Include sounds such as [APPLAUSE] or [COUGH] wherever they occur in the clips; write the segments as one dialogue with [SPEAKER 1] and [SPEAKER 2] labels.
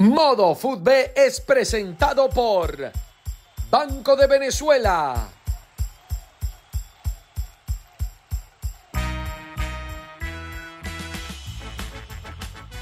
[SPEAKER 1] Modo Fútbol es presentado por Banco de Venezuela.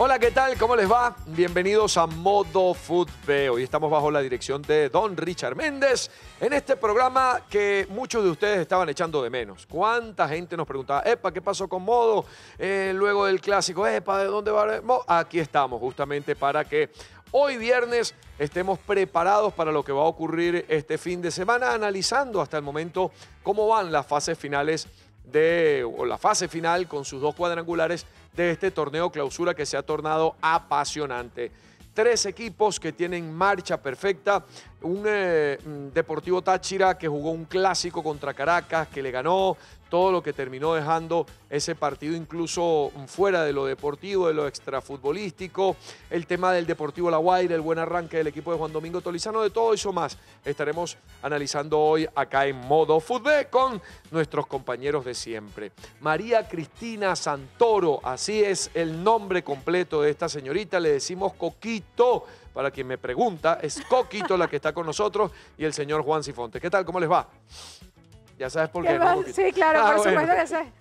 [SPEAKER 1] Hola, ¿qué tal? ¿Cómo les va? Bienvenidos a Modo Fútbol. Hoy estamos bajo la dirección de Don Richard Méndez en este programa que muchos de ustedes estaban echando de menos. ¿Cuánta gente nos preguntaba, Epa, ¿qué pasó con Modo? Eh, luego del clásico, Epa, ¿de dónde va? Modo? Aquí estamos justamente para que hoy viernes estemos preparados para lo que va a ocurrir este fin de semana, analizando hasta el momento cómo van las fases finales de, o la fase final con sus dos cuadrangulares de este torneo clausura que se ha tornado apasionante. Tres equipos que tienen marcha perfecta. Un eh, Deportivo Táchira que jugó un clásico contra Caracas, que le ganó todo lo que terminó dejando ese partido incluso fuera de lo deportivo, de lo extrafutbolístico, el tema del Deportivo La Guaira, el buen arranque del equipo de Juan Domingo Tolizano, de todo eso más estaremos analizando hoy acá en Modo Fútbol con nuestros compañeros de siempre. María Cristina Santoro, así es el nombre completo de esta señorita, le decimos Coquito, para quien me pregunta, es Coquito la que está con nosotros y el señor Juan Sifonte. ¿Qué tal? ¿Cómo les va? Ya sabes por qué.
[SPEAKER 2] Sí, claro, ah, por supuesto que sé.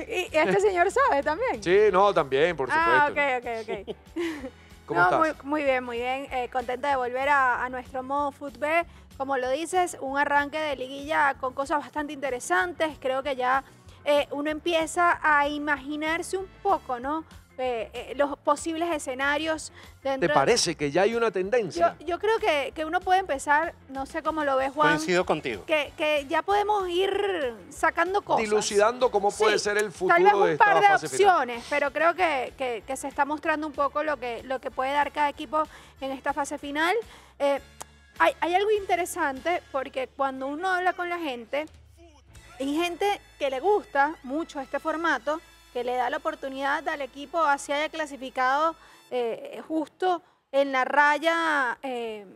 [SPEAKER 2] [LAUGHS] [LAUGHS] y este señor sabe también.
[SPEAKER 1] Sí, no, también, por
[SPEAKER 2] ah,
[SPEAKER 1] supuesto.
[SPEAKER 2] Ah, ok, ok, ok. [LAUGHS] ¿Cómo estás? Muy, muy, bien, muy bien. Eh, contenta de volver a, nuestro modo fútbol. Como lo dices, un arranque de liguilla con cosas bastante interesantes. Creo que ya eh, uno empieza a imaginarse un poco, ¿no? Eh, eh, los posibles escenarios.
[SPEAKER 1] ¿Te parece que ya hay una tendencia?
[SPEAKER 2] Yo, creo que, que, uno puede empezar, no sé cómo lo ves, Juan.
[SPEAKER 3] Coincido contigo.
[SPEAKER 2] Que, que ya podemos ir sacando cosas.
[SPEAKER 1] Dilucidando cómo puede ser el futuro
[SPEAKER 2] tal vez
[SPEAKER 1] un
[SPEAKER 2] par de opciones, pero creo que, se está mostrando un poco lo que, lo que puede dar cada equipo en esta fase final. Eh, hay, hay algo interesante porque cuando uno habla con la gente, hay gente que le gusta mucho este formato, que le da la oportunidad al equipo a haya clasificado eh, justo en la raya, eh,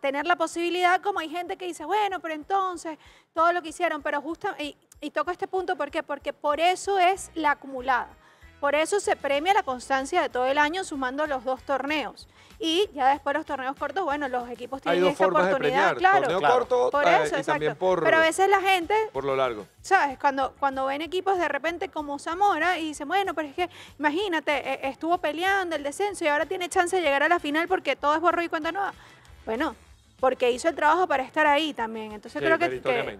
[SPEAKER 2] tener la posibilidad, como hay gente que dice, bueno, pero entonces todo lo que hicieron, pero justo, y, y toco este punto, ¿por qué? Porque por eso es la acumulada. Por eso se premia la constancia de todo el año sumando los dos torneos. Y ya después los torneos cortos, bueno, los equipos tienen esta oportunidad, claro.
[SPEAKER 1] Torneo corto por eh, eso, y también por
[SPEAKER 2] Pero a veces la gente
[SPEAKER 1] por lo largo.
[SPEAKER 2] ¿Sabes? Cuando cuando ven equipos de repente como Zamora y dicen, "Bueno, pero es que imagínate, e, estuvo peleando el descenso y ahora tiene chance de llegar a la final porque todo es borro y cuenta nueva." Bueno, porque hizo el trabajo para estar ahí también. Entonces creo que,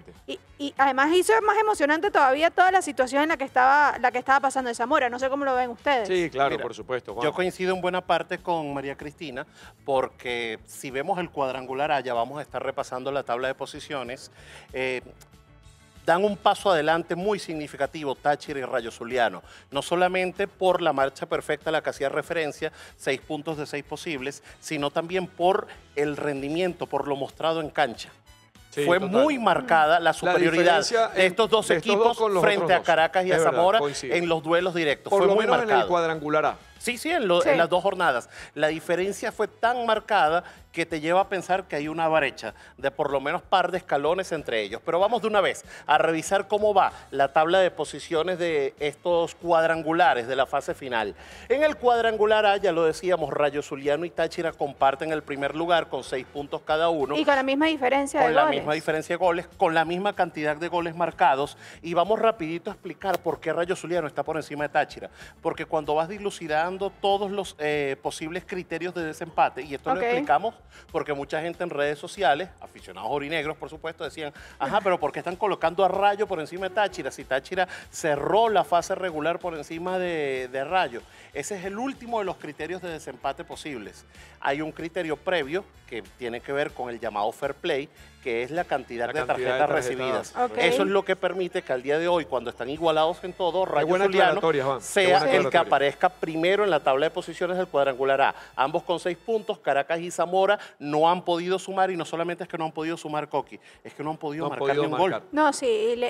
[SPEAKER 2] y, además hizo más emocionante todavía toda la situación en la que estaba la que estaba pasando en Zamora. No sé cómo lo ven ustedes.
[SPEAKER 1] Sí, claro, por supuesto.
[SPEAKER 3] Yo coincido en buena parte con María Cristina, porque si vemos el cuadrangular allá, vamos a estar repasando la tabla de posiciones. Eh, dan un paso adelante muy significativo Táchira y Rayo Zuliano, no solamente por la marcha perfecta a la que hacía referencia, seis puntos de seis posibles, sino también por el rendimiento, por lo mostrado en cancha. Fue muy marcada la superioridad de estos dos equipos frente a Caracas y a Zamora en los duelos directos.
[SPEAKER 1] Por
[SPEAKER 3] fue
[SPEAKER 1] lo
[SPEAKER 3] muy
[SPEAKER 1] menos en el cuadrangular A.
[SPEAKER 3] Sí, sí en, las dos jornadas. La diferencia fue tan marcada que te lleva a pensar que hay una brecha de por lo menos par de escalones entre ellos. Pero vamos de una vez a revisar cómo va la tabla de posiciones de estos cuadrangulares de la fase final. En el cuadrangular A, ya lo decíamos, Rayo Zuliano y Táchira comparten el primer lugar con seis puntos cada uno.
[SPEAKER 2] Y con la misma diferencia de
[SPEAKER 3] goles. Con la misma diferencia de goles, con la misma cantidad de goles marcados. Y vamos rapidito a explicar por qué Rayo Zuliano está por encima de Táchira. Porque cuando vas dilucidando todos los eh, posibles criterios de desempate, y esto lo explicamos porque mucha gente en redes sociales, aficionados orinegros por supuesto, decían, ajá, pero ¿por qué están colocando a Rayo por encima de Táchira? Si Táchira cerró la fase regular por encima de, de Rayo. Ese es el último de los criterios de desempate posibles. Hay un criterio previo que tiene que ver con el llamado fair play, que es la cantidad, de, tarjetas recibidas. Eso es lo que permite que al día de hoy, cuando están igualados en todo, Rayo Zuliano sea el que aparezca primero en la tabla de posiciones del cuadrangular A. Ambos con seis puntos, Caracas y Zamora no han podido sumar y no solamente es que no han podido sumar Coqui, es que no han podido marcar un gol.
[SPEAKER 2] No, sí,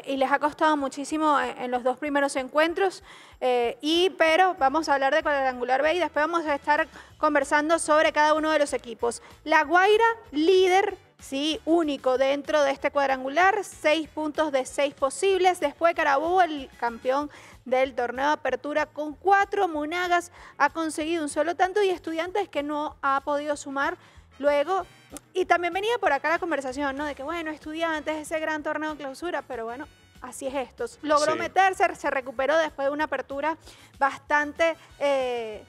[SPEAKER 2] y, les ha costado muchísimo en, los dos primeros encuentros, eh, y pero vamos a hablar de cuadrangular B y después vamos a estar conversando sobre cada uno de los equipos. La Guaira, líder sí, único dentro de este cuadrangular, seis puntos de seis posibles. Después Carabobo, el campeón del torneo de apertura con cuatro monagas. Ha conseguido un solo tanto y estudiantes que no ha podido sumar luego. Y también venía por acá la conversación, ¿no? De que, bueno, estudiantes, ese gran torneo de clausura, pero bueno, así es esto. Logró
[SPEAKER 1] Sí.
[SPEAKER 2] meterse, se recuperó después de una apertura bastante eh,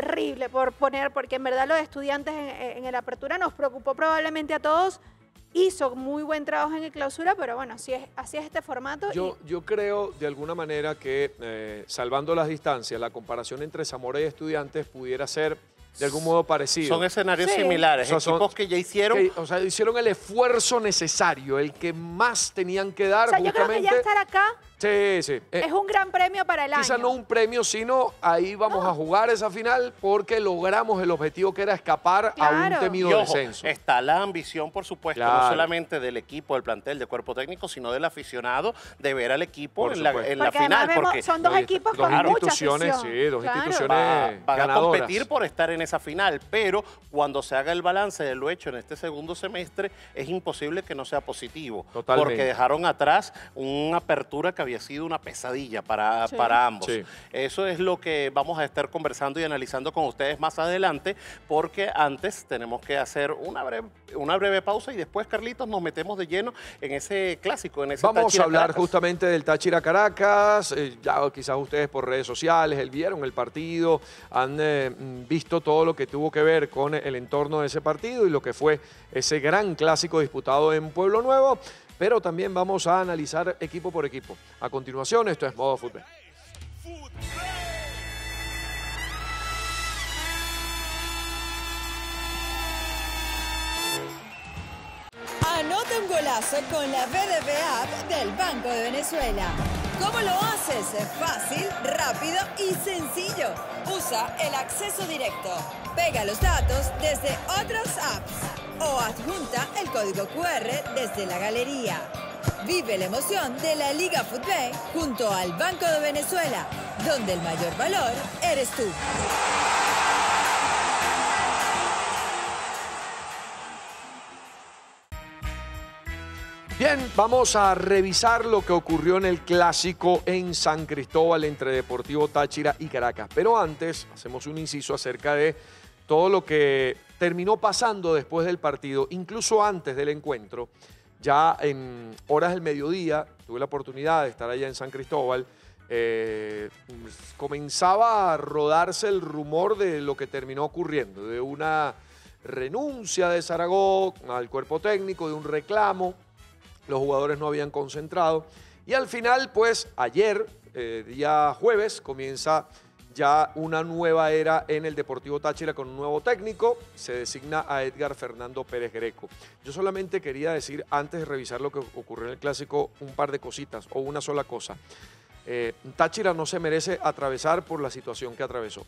[SPEAKER 2] terrible, por poner, porque en verdad los estudiantes en, en el apertura nos preocupó probablemente a todos. Hizo muy buen trabajo en el clausura, pero bueno, así es, así es este formato. y-
[SPEAKER 1] Yo, yo creo de alguna manera que, eh, salvando las distancias, la comparación entre Zamora y Estudiantes pudiera ser de algún modo parecido.
[SPEAKER 3] Son escenarios
[SPEAKER 2] Sí.
[SPEAKER 3] similares,
[SPEAKER 1] O sea, son-
[SPEAKER 3] equipos que ya hicieron.
[SPEAKER 1] Que, o sea, hicieron el esfuerzo necesario, el que más tenían que dar
[SPEAKER 2] o sea, yo creo que
[SPEAKER 1] justamente.
[SPEAKER 2] ya estar acá
[SPEAKER 1] Sí, sí. Eh,
[SPEAKER 2] es un gran premio para el
[SPEAKER 1] Quizá
[SPEAKER 2] año.
[SPEAKER 1] no un premio, sino ahí vamos a jugar esa final porque logramos el objetivo que era escapar a un
[SPEAKER 2] Claro.
[SPEAKER 1] temido
[SPEAKER 3] Y ojo,
[SPEAKER 1] descenso.
[SPEAKER 3] está la ambición, por supuesto,
[SPEAKER 1] Claro.
[SPEAKER 3] no solamente del equipo, del plantel, del cuerpo técnico, sino del aficionado de ver al equipo
[SPEAKER 1] Por
[SPEAKER 3] en la,
[SPEAKER 1] supuesto.
[SPEAKER 3] en la
[SPEAKER 2] Porque
[SPEAKER 3] final.
[SPEAKER 2] además vemos-
[SPEAKER 3] Porque
[SPEAKER 2] son dos equipos
[SPEAKER 1] dos
[SPEAKER 2] con mucha
[SPEAKER 1] instituciones,
[SPEAKER 2] afición.
[SPEAKER 1] sí, dos
[SPEAKER 2] Claro.
[SPEAKER 1] instituciones
[SPEAKER 3] va- van a competir por estar en esa final, pero cuando se haga el balance de lo hecho en este segundo semestre, es imposible que no sea positivo.
[SPEAKER 1] Totalmente.
[SPEAKER 3] Porque dejaron atrás una apertura que había sido una pesadilla para,
[SPEAKER 2] Sí.
[SPEAKER 3] para ambos.
[SPEAKER 1] Sí.
[SPEAKER 3] Eso es lo que vamos a estar conversando y analizando con ustedes más adelante, porque antes tenemos que hacer una breve, una breve pausa y después, Carlitos, nos metemos de lleno en ese clásico, en ese
[SPEAKER 1] Vamos
[SPEAKER 3] Táchira
[SPEAKER 1] a hablar
[SPEAKER 3] Caracas.
[SPEAKER 1] justamente del Táchira Caracas. eh, ya quizás ustedes por redes sociales el vieron el partido, han eh, mm, visto todo lo que tuvo que ver con el entorno de ese partido y lo que fue ese gran clásico disputado en Pueblo Nuevo. Pero también vamos a analizar equipo por equipo. A continuación, esto es Modo Fútbol.
[SPEAKER 4] Anota un golazo con la BDB App del Banco de Venezuela. ¿Cómo lo haces? Es fácil, rápido y sencillo. Usa el acceso directo. Pega los datos desde otras apps o adjunta el código QR desde la galería. Vive la emoción de la Liga Fútbol junto al Banco de Venezuela, donde el mayor valor eres tú.
[SPEAKER 1] Bien, vamos a revisar lo que ocurrió en el clásico en San Cristóbal entre Deportivo Táchira y Caracas. Pero antes, hacemos un inciso acerca de todo lo que terminó pasando después del partido, incluso antes del encuentro. Ya en horas del mediodía, tuve la oportunidad de estar allá en San Cristóbal. eh, comenzaba a rodarse el rumor de lo que terminó ocurriendo, de una renuncia de Zaragoza al cuerpo técnico, de un reclamo los jugadores no habían concentrado. Y al final, pues ayer, eh, día jueves, comienza ya una nueva era en el Deportivo Táchira con un nuevo técnico. Se designa a Edgar Fernando Pérez Greco. Yo solamente quería decir, antes de revisar lo que ocurrió en el clásico, un par de cositas o una sola cosa. Eh, Táchira no se merece atravesar por la situación que atravesó.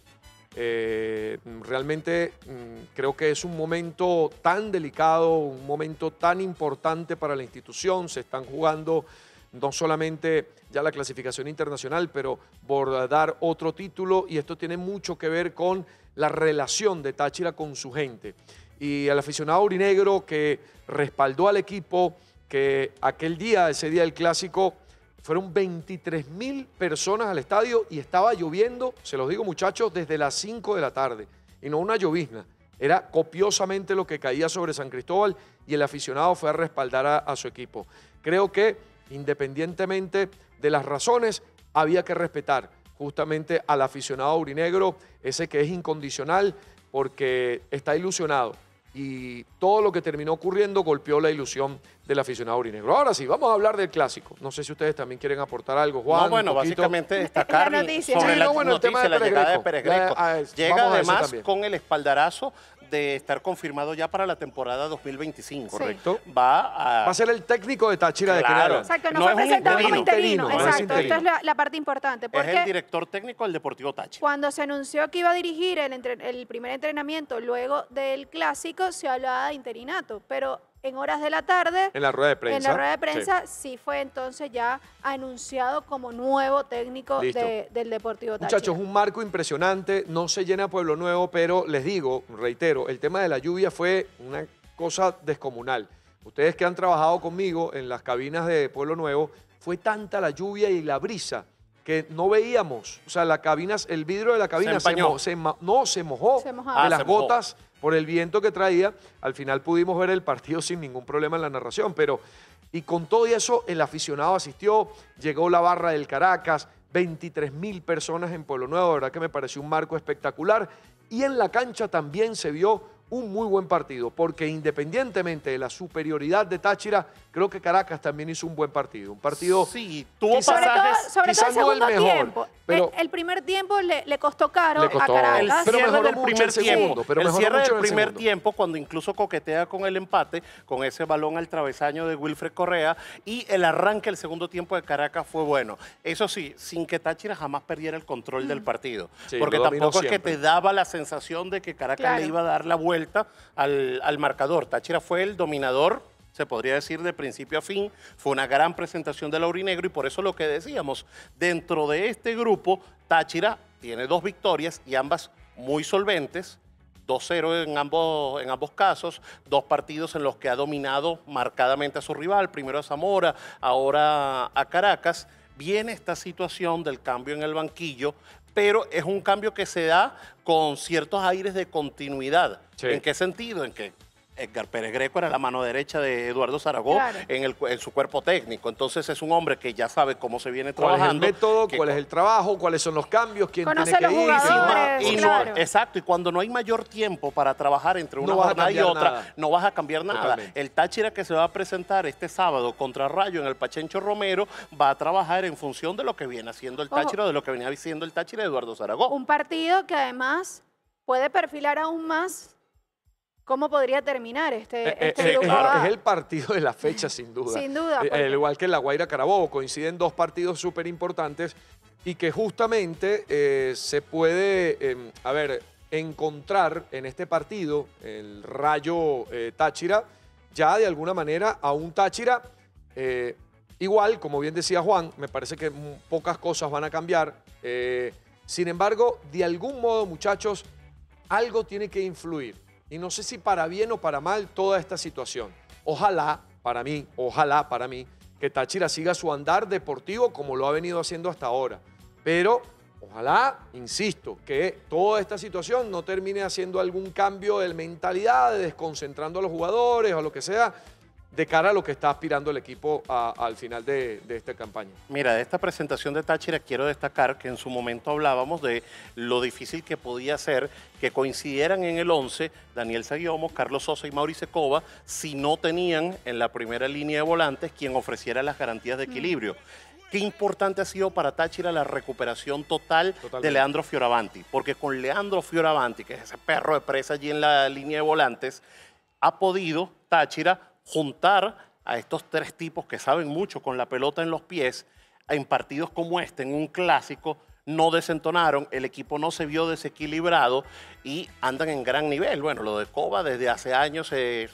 [SPEAKER 1] Eh, realmente mm, creo que es un momento tan delicado, un momento tan importante para la institución. Se están jugando no solamente ya la clasificación internacional, pero por dar otro título y esto tiene mucho que ver con la relación de Táchira con su gente. Y al aficionado urinegro que respaldó al equipo, que aquel día, ese día del clásico, fueron 23 mil personas al estadio y estaba lloviendo, se los digo muchachos, desde las 5 de la tarde. Y no una llovizna, era copiosamente lo que caía sobre San Cristóbal y el aficionado fue a respaldar a, a su equipo. Creo que independientemente de las razones, había que respetar justamente al aficionado urinegro, ese que es incondicional porque está ilusionado y todo lo que terminó ocurriendo golpeó la ilusión del aficionado urinegro. Ahora sí, vamos a hablar del clásico. No sé si ustedes también quieren aportar algo, Juan.
[SPEAKER 3] No, bueno, básicamente destacar
[SPEAKER 2] La noticia.
[SPEAKER 3] sobre
[SPEAKER 1] Sí,
[SPEAKER 3] la
[SPEAKER 1] no, bueno, el tema de
[SPEAKER 3] la llegada de. Pérez Greco.
[SPEAKER 1] ah,
[SPEAKER 3] Llega además con el espaldarazo de estar confirmado ya para la temporada 2025.
[SPEAKER 2] Sí.
[SPEAKER 1] Correcto.
[SPEAKER 3] Va a...
[SPEAKER 1] Va a ser el técnico de Táchira de
[SPEAKER 3] Claro.
[SPEAKER 1] Querétaro.
[SPEAKER 2] Exacto, no,
[SPEAKER 3] No
[SPEAKER 2] fue presentado como
[SPEAKER 3] interino.
[SPEAKER 2] Exacto, esto
[SPEAKER 1] interino.
[SPEAKER 2] es la, la parte importante.
[SPEAKER 3] es el director técnico del Deportivo Táchira.
[SPEAKER 2] cuando se anunció que iba a dirigir el, entre- el primer entrenamiento luego del clásico, se hablaba de interinato. Pero en horas de la tarde,
[SPEAKER 1] En la rueda de prensa.
[SPEAKER 2] en la rueda de
[SPEAKER 1] Sí.
[SPEAKER 2] prensa, sí, fue entonces ya anunciado como nuevo técnico de- del Deportivo Táchira.
[SPEAKER 1] Muchachos, un marco impresionante, no se llena Pueblo Nuevo, pero les digo, reitero, el tema de la lluvia fue una cosa descomunal. Ustedes que han trabajado conmigo en las cabinas de Pueblo Nuevo, fue tanta la lluvia y la brisa que no veíamos. O sea, la cabina, el vidrio de la cabina se, mo- se no, se mojó
[SPEAKER 2] Se
[SPEAKER 1] de
[SPEAKER 3] Ah,
[SPEAKER 1] las
[SPEAKER 3] se mojó.
[SPEAKER 1] gotas por el viento que traía. Al final pudimos ver el partido sin ningún problema en la narración, pero y con todo eso el aficionado asistió, llegó la barra del Caracas, 23 mil personas en Pueblo Nuevo, de verdad que me pareció un marco espectacular. Y en la cancha también se vio un muy buen partido, porque independientemente de la superioridad de Táchira, creo que Caracas también hizo un buen partido. Un partido
[SPEAKER 3] Sí, tuvo
[SPEAKER 1] Quizá-
[SPEAKER 2] Sobre todo,
[SPEAKER 3] pasajes.
[SPEAKER 2] todo el
[SPEAKER 1] quizás no el mejor,
[SPEAKER 2] tiempo.
[SPEAKER 1] Pero-
[SPEAKER 2] el, el primer tiempo le, le costó caro
[SPEAKER 1] Le costó.
[SPEAKER 2] a
[SPEAKER 3] El
[SPEAKER 2] Caracas.
[SPEAKER 1] Pero
[SPEAKER 3] cierre del primer
[SPEAKER 1] el segundo,
[SPEAKER 3] tiempo.
[SPEAKER 1] pero
[SPEAKER 3] el cierre del
[SPEAKER 1] el
[SPEAKER 3] primer
[SPEAKER 1] segundo.
[SPEAKER 3] tiempo, cuando incluso coquetea con el empate, con ese balón al travesaño de Wilfred Correa, y el arranque del segundo tiempo de Caracas fue bueno. Eso sí, sin que Táchira jamás perdiera el control del partido.
[SPEAKER 1] Sí,
[SPEAKER 3] porque tampoco es que te daba la sensación de que Caracas
[SPEAKER 2] Claro.
[SPEAKER 3] le iba a dar la vuelta al, al marcador. Táchira fue el dominador se podría decir de principio a fin. Fue una gran presentación del Aurinegro y por eso lo que decíamos, dentro de este grupo, Táchira tiene dos victorias y ambas muy solventes. 2-0 en ambos, en ambos casos, dos partidos en los que ha dominado marcadamente a su rival, primero a Zamora, ahora a Caracas. Viene esta situación del cambio en el banquillo, pero es un cambio que se da con ciertos aires de continuidad.
[SPEAKER 1] Sí.
[SPEAKER 3] ¿En qué sentido? En que Edgar Pérez Greco era la mano derecha de Eduardo Zaragoza
[SPEAKER 2] Claro.
[SPEAKER 3] en, el cu- en su cuerpo técnico. Entonces es un hombre que ya sabe cómo se viene
[SPEAKER 1] ¿Cuál es el
[SPEAKER 3] trabajando.
[SPEAKER 1] método?
[SPEAKER 3] que
[SPEAKER 1] ¿Cuál es el trabajo? ¿Cuáles son los cambios? ¿Quién
[SPEAKER 2] Conoce
[SPEAKER 1] tiene que
[SPEAKER 2] los
[SPEAKER 1] ir? ¿Quién
[SPEAKER 2] jugadores,
[SPEAKER 1] va?
[SPEAKER 3] y no-
[SPEAKER 2] claro.
[SPEAKER 3] exacto, y cuando no hay mayor tiempo para trabajar entre una
[SPEAKER 1] No
[SPEAKER 3] jornada y otra,
[SPEAKER 1] nada.
[SPEAKER 3] no vas a cambiar nada.
[SPEAKER 1] Totalmente.
[SPEAKER 3] El Táchira que se va a presentar este sábado contra Rayo en el Pachencho Romero va a trabajar en función de lo que viene haciendo el
[SPEAKER 2] Ojo.
[SPEAKER 3] Táchira, de lo que venía haciendo el Táchira de Eduardo Zaragoza.
[SPEAKER 2] Un partido que además puede perfilar aún más cómo podría terminar este,
[SPEAKER 1] Eh, eh,
[SPEAKER 2] este
[SPEAKER 1] eh,
[SPEAKER 2] grupo
[SPEAKER 1] es,
[SPEAKER 2] A.
[SPEAKER 1] es el partido de la fecha, sin duda.
[SPEAKER 2] Sin duda,
[SPEAKER 1] Eh,
[SPEAKER 2] porque-
[SPEAKER 1] Al igual que la Guaira Carabobo, coinciden dos partidos súper importantes y que justamente eh, se puede, eh, a ver, encontrar en este partido el Rayo Táchira, ya de alguna manera a un Táchira igual, como bien decía Juan, me parece que pocas cosas van a cambiar. sin embargo, de algún modo, muchachos, algo tiene que influir. Y no sé si para bien o para mal toda esta situación. Ojalá, para mí, ojalá para mí, que Táchira siga su andar deportivo como lo ha venido haciendo hasta ahora. Pero ojalá, insisto, que toda esta situación no termine haciendo algún cambio de mentalidad, de desconcentrando a los jugadores o lo que sea, de cara a lo que está aspirando el equipo a- al final de, de esta campaña.
[SPEAKER 3] Mira, de esta presentación de Táchira quiero destacar que en su momento hablábamos de lo difícil que podía ser que coincidieran en el 11 Daniel Saguiomo, Carlos Sosa y Mauricio Cova si no tenían en la primera línea de volantes quien ofreciera las garantías de equilibrio. Qué importante ha sido para Táchira la recuperación total
[SPEAKER 1] Totalmente.
[SPEAKER 3] de Leandro Fioravanti, porque con Leandro Fioravanti, que es ese perro de presa allí en la línea de volantes, ha podido Táchira juntar a estos tres tipos que saben mucho con la pelota en los pies en partidos como este, en un clásico, no desentonaron, el equipo no se vio desequilibrado y andan en gran nivel. Bueno, lo de Coba desde hace años es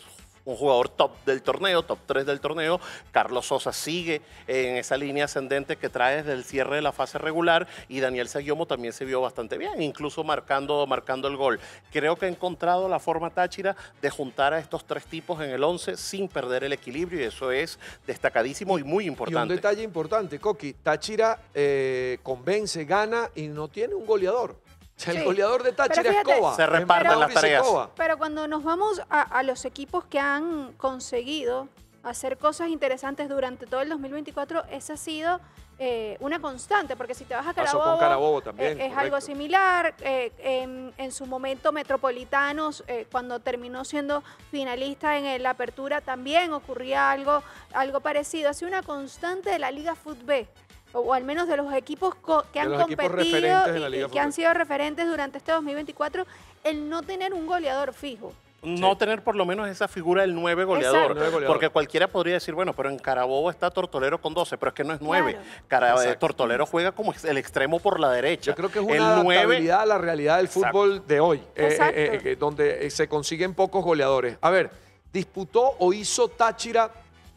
[SPEAKER 3] un jugador top del torneo, top 3 del torneo. Carlos Sosa sigue en esa línea ascendente que trae desde el cierre de la fase regular y Daniel Saguiomo también se vio bastante bien, incluso marcando, marcando el gol. Creo que ha encontrado la forma Táchira de juntar a estos tres tipos en el 11 sin perder el equilibrio y eso es destacadísimo y muy
[SPEAKER 1] Y un
[SPEAKER 3] importante.
[SPEAKER 1] detalle importante, Coqui, Táchira eh, convence, gana y no tiene un goleador. O sea, el
[SPEAKER 2] Sí.
[SPEAKER 1] goleador de Táchira
[SPEAKER 2] Pero
[SPEAKER 1] es
[SPEAKER 2] fíjate,
[SPEAKER 1] Coba.
[SPEAKER 3] Se reparten
[SPEAKER 2] las
[SPEAKER 3] tareas.
[SPEAKER 2] Pero cuando nos vamos a, a los equipos que han conseguido hacer cosas interesantes durante todo el 2024, esa ha sido eh, una constante, porque si te vas a Carabobo,
[SPEAKER 1] con Carabobo también,
[SPEAKER 2] eh, es algo similar. eh, en, en su momento Metropolitanos, eh, cuando terminó siendo finalista en el Apertura, también ocurría algo, algo parecido. Ha sido una constante de la Liga Fútbol. O, al menos de los equipos co- que
[SPEAKER 1] De
[SPEAKER 2] han competido y- que han sido referentes durante este 2024, el no tener un goleador fijo.
[SPEAKER 3] no
[SPEAKER 1] Sí.
[SPEAKER 3] tener por lo menos esa figura del 9 goleador.
[SPEAKER 2] Exacto.
[SPEAKER 1] Nueve goleador.
[SPEAKER 3] Porque cualquiera podría decir, bueno, pero en Carabobo está Tortolero con 12, pero es que no es 9.
[SPEAKER 2] Claro.
[SPEAKER 3] Tortolero juega como el extremo por la derecha.
[SPEAKER 1] Yo creo que es
[SPEAKER 3] el
[SPEAKER 1] una
[SPEAKER 3] 9
[SPEAKER 1] adaptabilidad a la realidad del
[SPEAKER 3] Exacto.
[SPEAKER 1] fútbol de hoy, eh, eh, eh, donde eh, se consiguen pocos goleadores. A ver, disputó o hizo Táchira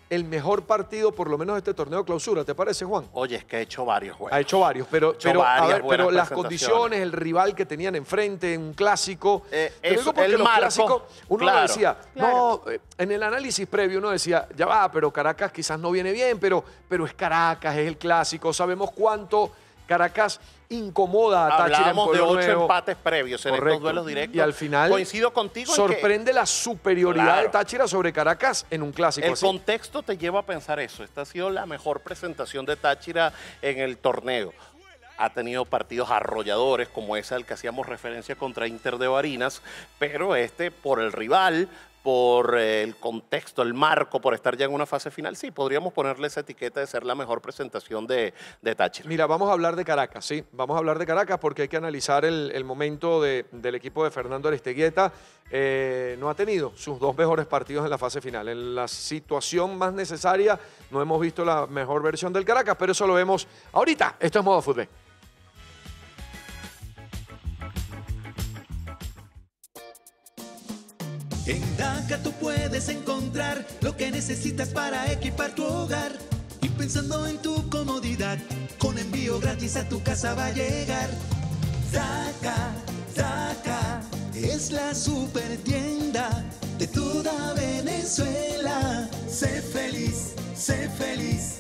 [SPEAKER 1] el mejor partido, por lo menos de este torneo de clausura, ¿te parece, Juan?
[SPEAKER 3] Oye, es que ha hecho varios juegos.
[SPEAKER 1] Ha hecho varios, pero,
[SPEAKER 3] hecho
[SPEAKER 1] pero, a
[SPEAKER 3] varias
[SPEAKER 1] ver, pero
[SPEAKER 3] buenas
[SPEAKER 1] las condiciones, el rival que tenían enfrente en un clásico.
[SPEAKER 3] Eh,
[SPEAKER 1] Te
[SPEAKER 3] eso,
[SPEAKER 1] digo porque
[SPEAKER 3] el
[SPEAKER 1] los
[SPEAKER 3] marco,
[SPEAKER 1] clásicos, uno
[SPEAKER 3] claro.
[SPEAKER 1] decía,
[SPEAKER 2] Claro.
[SPEAKER 1] no, eh, en el análisis previo uno decía, ya va, pero Caracas quizás no viene bien, pero, pero es Caracas, es el clásico, sabemos cuánto Caracas incomoda a Táchira en
[SPEAKER 3] Hablábamos de
[SPEAKER 1] Pueblo
[SPEAKER 3] ocho
[SPEAKER 1] Nuevo.
[SPEAKER 3] empates previos en
[SPEAKER 1] Correcto.
[SPEAKER 3] estos duelos directos.
[SPEAKER 1] Y al final
[SPEAKER 3] Coincido contigo en que
[SPEAKER 1] sorprende la superioridad
[SPEAKER 3] Claro.
[SPEAKER 1] de Táchira sobre Caracas en un clásico
[SPEAKER 3] el
[SPEAKER 1] así.
[SPEAKER 3] contexto te lleva a pensar eso. Esta ha sido la mejor presentación de Táchira en el torneo. Ha tenido partidos arrolladores, como ese al que hacíamos referencia contra Inter de Barinas, pero este por el rival, por eh, el contexto, el marco, por estar ya en una fase final, sí, podríamos ponerle esa etiqueta de ser la mejor presentación de, de Táchira.
[SPEAKER 1] Mira, vamos a hablar de Caracas, sí. Vamos a hablar de Caracas porque hay que analizar el, el momento de- del equipo de Fernando Aristeguieta. Eh, no ha tenido sus dos mejores partidos en la fase final. En la situación más necesaria no hemos visto la mejor versión del Caracas, pero eso lo vemos ahorita. Esto es Modo Fútbol.
[SPEAKER 5] En DACA tú puedes encontrar lo que necesitas para equipar tu hogar. Y pensando en tu comodidad, con envío gratis a tu casa va a llegar. DACA, DACA, es la super tienda de toda Venezuela. Sé feliz, sé feliz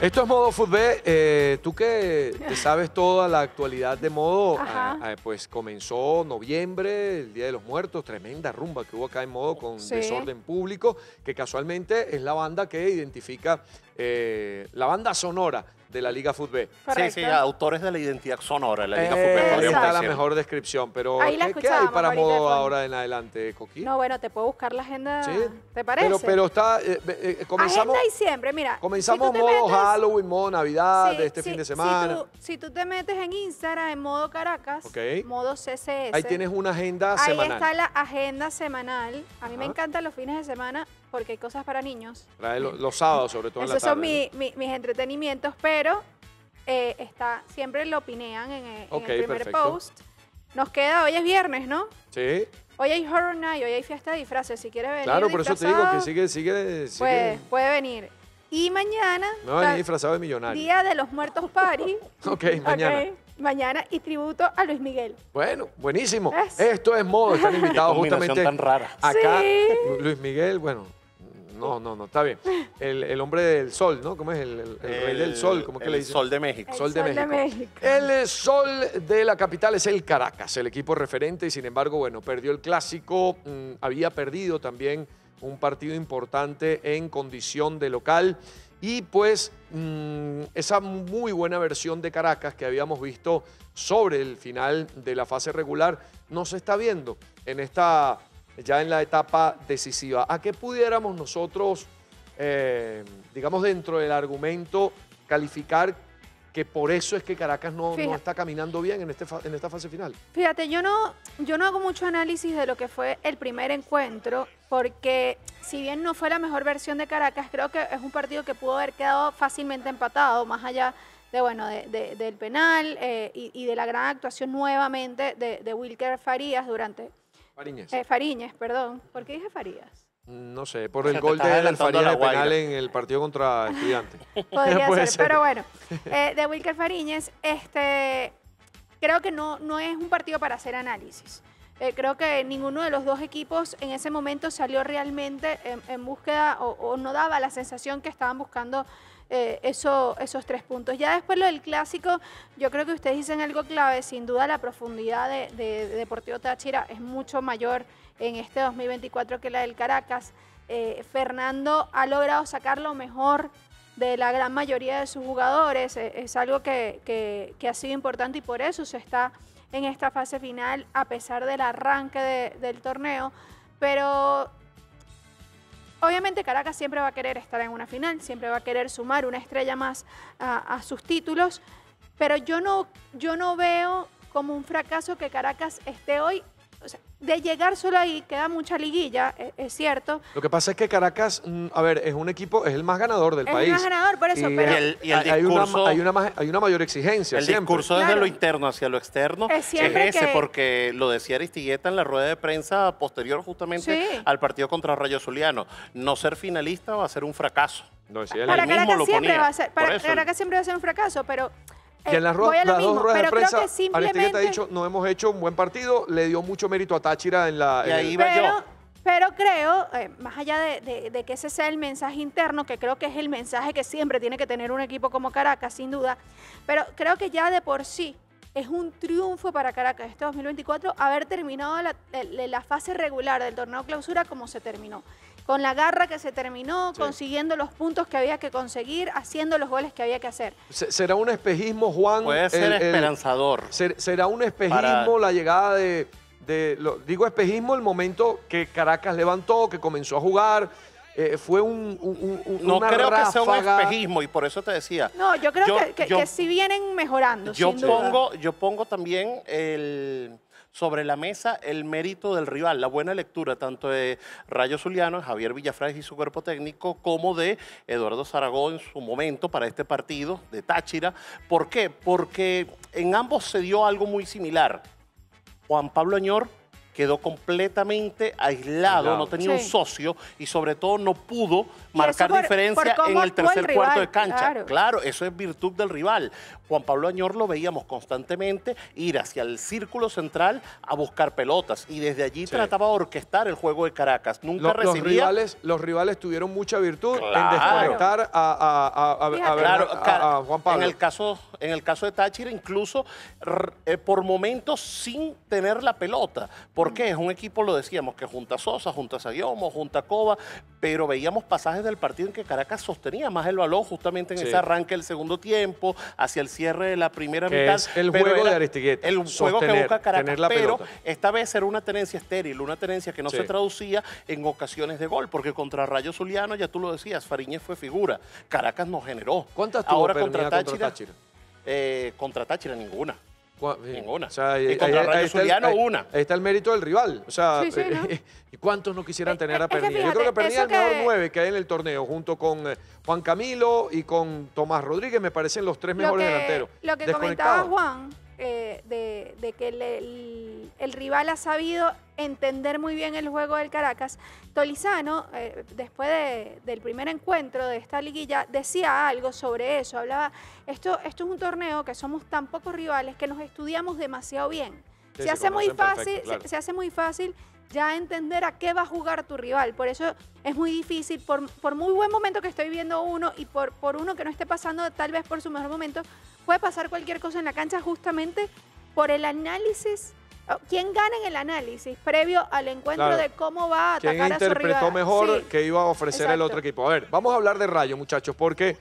[SPEAKER 1] Esto es Modo Fútbol. Eh, tú que te [LAUGHS] sabes toda la actualidad de Modo, ah, ah, pues comenzó noviembre, el Día de los Muertos, tremenda rumba que hubo acá en Modo con
[SPEAKER 2] Sí.
[SPEAKER 1] Desorden Público, que casualmente es la banda que identifica eh, la banda sonora de la Liga Fútbol.
[SPEAKER 3] Sí, sí, autores de la identidad sonora de la Liga
[SPEAKER 1] Eh,
[SPEAKER 3] Fútbol,
[SPEAKER 1] ahí está la mejor descripción, pero
[SPEAKER 2] Ahí la
[SPEAKER 1] ¿qué, qué hay para Modo ahora en adelante, Coqui?
[SPEAKER 2] No, bueno, te puedo buscar la agenda.
[SPEAKER 1] Sí.
[SPEAKER 2] ¿Te parece?
[SPEAKER 1] Pero, pero está, eh, eh, eh, comenzamos,
[SPEAKER 2] Agenda diciembre, mira. si
[SPEAKER 1] comenzamos
[SPEAKER 2] te
[SPEAKER 1] modo
[SPEAKER 2] metes-
[SPEAKER 1] Halloween, modo Navidad
[SPEAKER 2] Sí,
[SPEAKER 1] de este
[SPEAKER 2] sí,
[SPEAKER 1] fin de
[SPEAKER 2] si
[SPEAKER 1] semana.
[SPEAKER 2] tú- Si tú, te metes en Instagram en modo Caracas, modo CCS.
[SPEAKER 1] Ahí tienes una agenda
[SPEAKER 2] Ahí
[SPEAKER 1] semanal.
[SPEAKER 2] está la agenda semanal. A mí me encantan los fines de semana porque hay cosas para niños.
[SPEAKER 1] Los sábados, sobre todo en la
[SPEAKER 2] Esos
[SPEAKER 1] tarde.
[SPEAKER 2] son mi- mi- mis entretenimientos, pero eh, está, siempre lo pinean en, el- en el primer
[SPEAKER 1] perfecto.
[SPEAKER 2] post. Nos queda, hoy es viernes, ¿no?
[SPEAKER 1] Sí,
[SPEAKER 2] Hoy hay Horror Night, hoy hay fiesta de disfraces. Si quieres venir
[SPEAKER 1] claro, por eso te digo que sigue, sigue, sigue.
[SPEAKER 2] Pues, puede venir. Y mañana,
[SPEAKER 1] Me va a venir
[SPEAKER 2] ta-
[SPEAKER 1] disfrazado de millonario.
[SPEAKER 2] Día de los Muertos Party. [LAUGHS]
[SPEAKER 1] Ok, mañana.
[SPEAKER 2] Mañana y tributo a Luis Miguel.
[SPEAKER 1] Bueno, buenísimo. Esto es modo. Están invitados [LAUGHS] justamente
[SPEAKER 3] tan rara.
[SPEAKER 1] acá.
[SPEAKER 2] Sí.
[SPEAKER 1] Luis Miguel, bueno, no, no, no, está bien. El, el hombre del sol, ¿no? ¿Cómo es? El, el- el rey del sol, ¿cómo es que
[SPEAKER 3] el
[SPEAKER 1] le dicen?
[SPEAKER 3] Sol de México.
[SPEAKER 2] El
[SPEAKER 1] Sol de
[SPEAKER 2] Sol de
[SPEAKER 1] México.
[SPEAKER 2] México.
[SPEAKER 1] El sol de la capital es el Caracas, el equipo referente, y sin embargo, bueno, perdió el clásico, mm, había perdido también un partido importante en condición de local. Y pues mm, esa muy buena versión de Caracas que habíamos visto sobre el final de la fase regular no se está viendo en esta, ya en la etapa decisiva. ¿A qué pudiéramos nosotros, eh, digamos, dentro del argumento, calificar que por eso es que Caracas no, está caminando bien en, este en esta fase final?
[SPEAKER 2] Fíjate, yo no, yo no hago mucho análisis de lo que fue el primer encuentro, porque si bien no fue la mejor versión de Caracas, creo que es un partido que pudo haber quedado fácilmente empatado, más allá de bueno de- de- del penal eh, y, y de la gran actuación nuevamente de, de Wilker Farías durante
[SPEAKER 1] Fariñez.
[SPEAKER 2] eh, Fariñez, perdón, ¿por qué dije Farías?
[SPEAKER 1] No sé, por el gol de
[SPEAKER 3] adelantando
[SPEAKER 1] Farías de penal en el partido contra Estudiantes. [LAUGHS]
[SPEAKER 2] Podría [LAUGHS] ser,
[SPEAKER 1] ser.
[SPEAKER 2] pero bueno. [LAUGHS] Eh, de Wilker Fariñez, este, creo que no, no es un partido para hacer análisis. Eh, creo que ninguno de los dos equipos en ese momento salió realmente en, en búsqueda o, o no daba la sensación que estaban buscando eh, eso- esos tres puntos. Ya después lo del clásico, yo creo que ustedes dicen algo clave, sin duda la profundidad de, de- de Deportivo Táchira es mucho mayor en este 2024 que la del Caracas. Eh, Fernando ha logrado sacar lo mejor de la gran mayoría de sus jugadores. eh, Es algo que, que- ha sido importante y por eso se está en esta fase final a pesar del arranque de- del torneo. Pero obviamente Caracas siempre va a querer estar en una final, siempre va a querer sumar una estrella más a, sus títulos. Pero yo no, yo no veo como un fracaso que Caracas esté hoy. O sea, de llegar solo ahí queda mucha liguilla, e- es cierto.
[SPEAKER 1] Lo que pasa es que Caracas, mm, a ver, es un equipo, es el más ganador del
[SPEAKER 2] Es
[SPEAKER 1] país.
[SPEAKER 2] el más ganador, por eso,
[SPEAKER 1] Y,
[SPEAKER 2] pero-
[SPEAKER 3] Y el- y el
[SPEAKER 1] hay, una, hay, una, ma- hay una mayor exigencia
[SPEAKER 3] El
[SPEAKER 1] siempre.
[SPEAKER 3] discurso desde
[SPEAKER 2] Claro.
[SPEAKER 3] lo interno hacia lo externo
[SPEAKER 2] Es
[SPEAKER 3] es, ese,
[SPEAKER 2] que-
[SPEAKER 3] porque lo decía Aristigueta en la rueda de prensa posterior justamente
[SPEAKER 2] Sí.
[SPEAKER 3] al partido contra Rayo Zuliano. No ser finalista va a ser un fracaso.
[SPEAKER 1] No, decía él.
[SPEAKER 2] para Caracas siempre va a ser,
[SPEAKER 3] por
[SPEAKER 2] para. Caracas siempre va a ser un fracaso, pero
[SPEAKER 1] Y en las,
[SPEAKER 2] voy a lo
[SPEAKER 1] las dos
[SPEAKER 2] mismo,
[SPEAKER 1] ruedas de
[SPEAKER 2] pero creo
[SPEAKER 1] prensa,
[SPEAKER 2] que
[SPEAKER 1] Aristeguieta ha
[SPEAKER 2] simplemente...
[SPEAKER 1] dicho, no hemos hecho un buen partido, le dio mucho mérito a Táchira en la...
[SPEAKER 3] Y
[SPEAKER 1] en
[SPEAKER 3] ahí
[SPEAKER 1] el-
[SPEAKER 3] iba
[SPEAKER 2] pero,
[SPEAKER 3] yo.
[SPEAKER 2] pero creo, eh, más allá de, de- de que ese sea el mensaje interno, que creo que es el mensaje que siempre tiene que tener un equipo como Caracas, sin duda, pero creo que ya de por sí es un triunfo para Caracas este 2024 haber terminado la, el- la fase regular del torneo clausura como se terminó. Con la garra que se terminó,
[SPEAKER 1] Sí.
[SPEAKER 2] consiguiendo los puntos que había que conseguir, haciendo los goles que había que hacer.
[SPEAKER 1] Se- ¿Será un espejismo, Juan?
[SPEAKER 3] Puede ser
[SPEAKER 1] el-
[SPEAKER 3] esperanzador.
[SPEAKER 1] ser- ¿Será un espejismo
[SPEAKER 3] Para-
[SPEAKER 1] la llegada de, de- lo- digo espejismo el momento que Caracas levantó, que comenzó a jugar? eh, fue un, un- un- un-
[SPEAKER 3] No
[SPEAKER 1] una
[SPEAKER 3] creo que sea un espejismo y por eso te decía.
[SPEAKER 2] No, yo creo
[SPEAKER 3] Yo-
[SPEAKER 2] que, que-
[SPEAKER 3] yo-
[SPEAKER 2] que sí vienen mejorando.
[SPEAKER 3] Yo
[SPEAKER 2] sin duda.
[SPEAKER 3] pongo, yo pongo también el, sobre la mesa el mérito del rival, la buena lectura tanto de Rayo Zuliano, Javier Villafrás y su cuerpo técnico, como de Eduardo Zaragoza en su momento para este partido de Táchira. ¿Por qué? Porque en ambos se dio algo muy similar. Juan Pablo Añor quedó completamente aislado, no tenía un socio y sobre todo no pudo marcar
[SPEAKER 2] por-
[SPEAKER 3] diferencia
[SPEAKER 2] por
[SPEAKER 3] en el tercer cuarto de cancha.
[SPEAKER 2] claro.
[SPEAKER 3] Claro, eso es virtud del rival. Juan Pablo Añor lo veíamos constantemente ir hacia el círculo central a buscar pelotas y desde allí
[SPEAKER 1] Sí.
[SPEAKER 3] trataba de orquestar el juego de Caracas. Nunca
[SPEAKER 1] Lo- los,
[SPEAKER 3] recibía.
[SPEAKER 1] rivales, los rivales tuvieron mucha virtud en desconectar a, a- a- a-
[SPEAKER 2] Fíjate.
[SPEAKER 1] a-
[SPEAKER 3] Claro,
[SPEAKER 1] a-
[SPEAKER 3] ca-
[SPEAKER 1] a Juan Pablo.
[SPEAKER 3] En el caso, en el caso de Táchira, incluso eh, por momentos sin tener la pelota. ¿Por qué? Es un equipo, lo decíamos, que junta a Sosa, junta a Sayomo, junta a Coba, pero veíamos pasajes del partido en que Caracas sostenía más el balón justamente en
[SPEAKER 1] Sí.
[SPEAKER 3] ese arranque del segundo tiempo, hacia el cierre de la primera
[SPEAKER 1] Que
[SPEAKER 3] mitad.
[SPEAKER 1] es el juego de Aristigueta,
[SPEAKER 3] El juego que busca Caracas,
[SPEAKER 1] la
[SPEAKER 3] pero
[SPEAKER 1] pelota.
[SPEAKER 3] esta vez era una tenencia estéril, una tenencia que no
[SPEAKER 1] Sí.
[SPEAKER 3] se traducía en ocasiones de gol, porque contra Rayo Zuliano, ya tú lo decías, Fariñez fue figura. Caracas no generó.
[SPEAKER 1] ¿Cuántas tuvo
[SPEAKER 3] Ahora contra
[SPEAKER 1] contra
[SPEAKER 3] Táchira,
[SPEAKER 1] Táchira?
[SPEAKER 3] eh, contra Táchira ninguna.
[SPEAKER 1] Sí.
[SPEAKER 3] Ninguna.
[SPEAKER 1] O sea,
[SPEAKER 3] Y
[SPEAKER 1] ahí-
[SPEAKER 3] contra
[SPEAKER 1] ahí-
[SPEAKER 3] Rayo
[SPEAKER 1] ahí está el-
[SPEAKER 3] Zuliano,
[SPEAKER 1] ahí-
[SPEAKER 3] una.
[SPEAKER 1] Ahí está el mérito del rival. O sea,
[SPEAKER 2] Sí, sí, ¿no? [LAUGHS]
[SPEAKER 1] ¿y cuántos no quisieran
[SPEAKER 2] Eh,
[SPEAKER 1] tener
[SPEAKER 2] eh,
[SPEAKER 1] a Pernilla? Yo creo que Pernilla es el mejor nueve que hay en el torneo, junto con eh, Juan Camilo y con Tomás Rodríguez, me parecen los tres
[SPEAKER 2] lo
[SPEAKER 1] mejores
[SPEAKER 2] que,
[SPEAKER 1] delanteros.
[SPEAKER 2] Lo que comentaba. Juan, eh, de, de que el, el- el rival ha sabido entender muy bien el juego del Caracas, Tolizano, eh, después de- del primer encuentro de esta liguilla, decía algo sobre eso. Hablaba, esto, esto es un torneo que somos tan pocos rivales que nos estudiamos demasiado bien.
[SPEAKER 1] Sí,
[SPEAKER 2] se, hace muy
[SPEAKER 1] perfecto,
[SPEAKER 2] fácil, se hace muy fácil ya entender a qué va a jugar tu rival. Por eso es muy difícil, por, por muy buen momento que estoy viendo uno y por, por uno que no esté pasando tal vez por su mejor momento, puede pasar cualquier cosa en la cancha justamente por el análisis. oh, ¿Quién gana en el análisis previo al encuentro
[SPEAKER 1] Claro.
[SPEAKER 2] de cómo va a
[SPEAKER 1] ¿Quién
[SPEAKER 2] atacar a su rival?
[SPEAKER 1] interpretó mejor
[SPEAKER 2] Sí.
[SPEAKER 1] que iba a ofrecer el otro equipo? A ver, vamos a hablar de Rayo, muchachos, porque